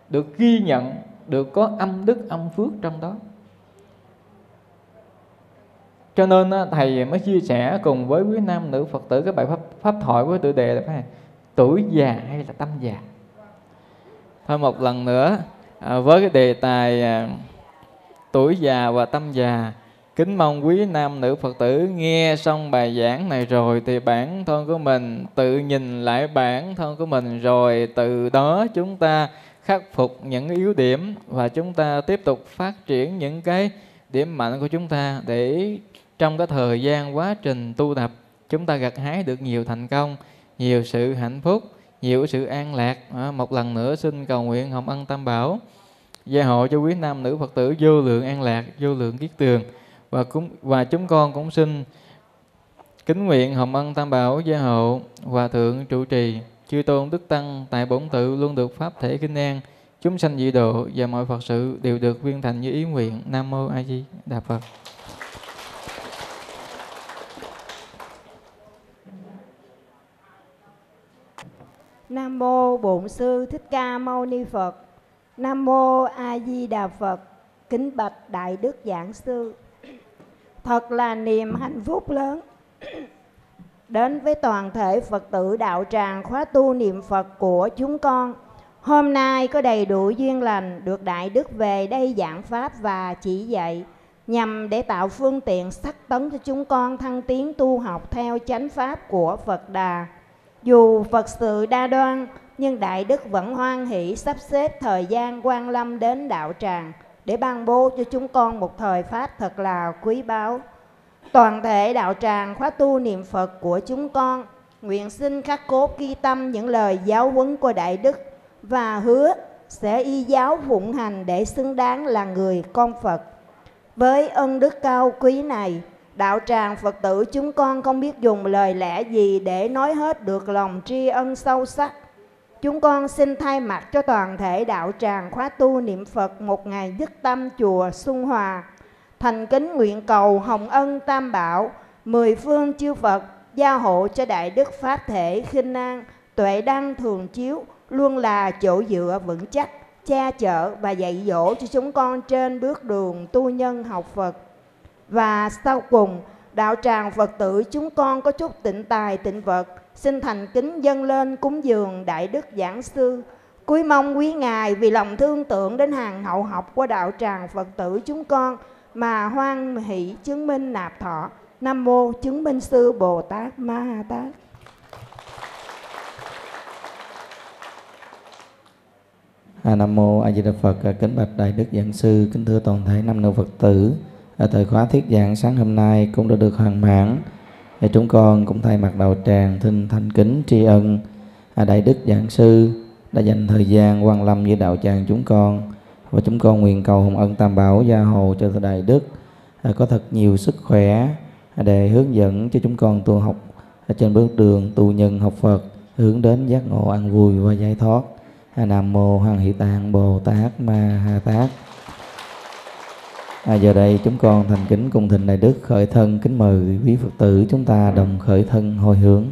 được ghi nhận, được có âm đức, âm phước trong đó cho nên thầy mới chia sẻ cùng với quý nam nữ phật tử các bài pháp, pháp thoại với tự đề là phải tuổi già hay là tâm già? Thôi một lần nữa à, với cái đề tài à, tuổi già và tâm già kính mong quý nam nữ phật tử nghe xong bài giảng này rồi thì bản thân của mình tự nhìn lại bản thân của mình rồi từ đó chúng ta khắc phục những yếu điểm và chúng ta tiếp tục phát triển những cái điểm mạnh của chúng ta để trong cái thời gian quá trình tu tập, chúng ta gặt hái được nhiều thành công, nhiều sự hạnh phúc, nhiều sự an lạc. À, một lần nữa xin cầu nguyện hồng ân tam bảo, gia hộ cho quý nam nữ phật tử vô lượng an lạc, vô lượng kiết tường. Và cũng, và chúng con cũng xin kính nguyện hồng ân tam bảo gia hộ hòa thượng trụ trì, chư tôn đức tăng tại bổn tự luôn được pháp thể kinh an. Chúng sanh dị độ và mọi phật sự đều được viên thành như ý nguyện. Nam mô a di đà phật. Nam mô Bổn sư Thích Ca Mâu Ni Phật. Nam mô A Di Đà Phật. Kính bạch Đại Đức Giảng sư. Thật là niềm hạnh phúc lớn đến với toàn thể Phật tử đạo tràng khóa tu niệm Phật của chúng con. Hôm nay có đầy đủ duyên lành được Đại Đức về đây giảng Pháp và chỉ dạy nhằm để tạo phương tiện sắc tấn cho chúng con thăng tiến tu học theo chánh Pháp của Phật Đà. Dù Phật sự đa đoan, nhưng Đại Đức vẫn hoan hỷ sắp xếp thời gian quan lâm đến đạo tràng để ban bố cho chúng con một thời Pháp thật là quý báu. Toàn thể đạo tràng khóa tu niệm Phật của chúng con nguyện xin khắc cốt ghi tâm những lời giáo huấn của Đại Đức và hứa sẽ y giáo phụng hành để xứng đáng là người con Phật. Với ân đức cao quý này, đạo tràng Phật tử chúng con không biết dùng lời lẽ gì để nói hết được lòng tri ân sâu sắc. Chúng con xin thay mặt cho toàn thể đạo tràng khóa tu niệm Phật một ngày dứt tâm chùa Xuân Hòa, thành kính nguyện cầu hồng ân tam bảo, mười phương chư Phật gia hộ cho Đại Đức Pháp Thể khinh an, tuệ đăng thường chiếu, luôn là chỗ dựa vững chắc, cha chở và dạy dỗ cho chúng con trên bước đường tu nhân học Phật. Và sau cùng, đạo tràng Phật tử chúng con có chút tịnh tài tịnh vật, xin thành kính dâng lên cúng dường Đại Đức Giảng Sư, Cuối mong quý Ngài vì lòng thương tưởng đến hàng hậu học của đạo tràng Phật tử chúng con mà hoan hỷ chứng minh nạp thọ. Nam mô chứng minh sư Bồ Tát Ma Ha Tát. À, Nam mô A Di Đà Phật. Kính bạch đại đức giảng sư, kính thưa toàn thể năm nữ Phật tử. À, thời khóa thiết giảng sáng hôm nay cũng đã được hoàn mãn. thì chúng con cũng thay mặt đạo tràng thinh thành kính tri ân à, đại đức giảng sư đã dành thời gian quan lâm với đạo tràng chúng con. Và chúng con nguyện cầu hồng ân tam bảo gia hộ cho đại đức à, có thật nhiều sức khỏe à, để hướng dẫn cho chúng con tu học trên bước đường tu nhân học Phật hướng đến giác ngộ an vui và giải thoát. À, Nam mô Hoàng Hỷ Tạng Bồ Tát Ma Ha Tát. À, giờ đây chúng con thành kính cùng thịnh đại đức khởi thân kính mời quý Phật tử chúng ta đồng khởi thân hồi hướng.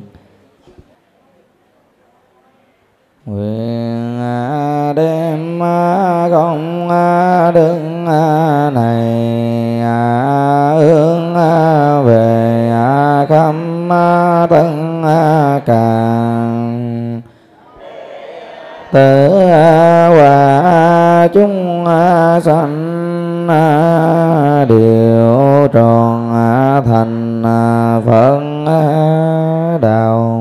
Nguyện à, đem à, công à, đức này hướng về khắp tất cả tử hòa chúng sanh điều tròn à, thành à, phật à, đạo.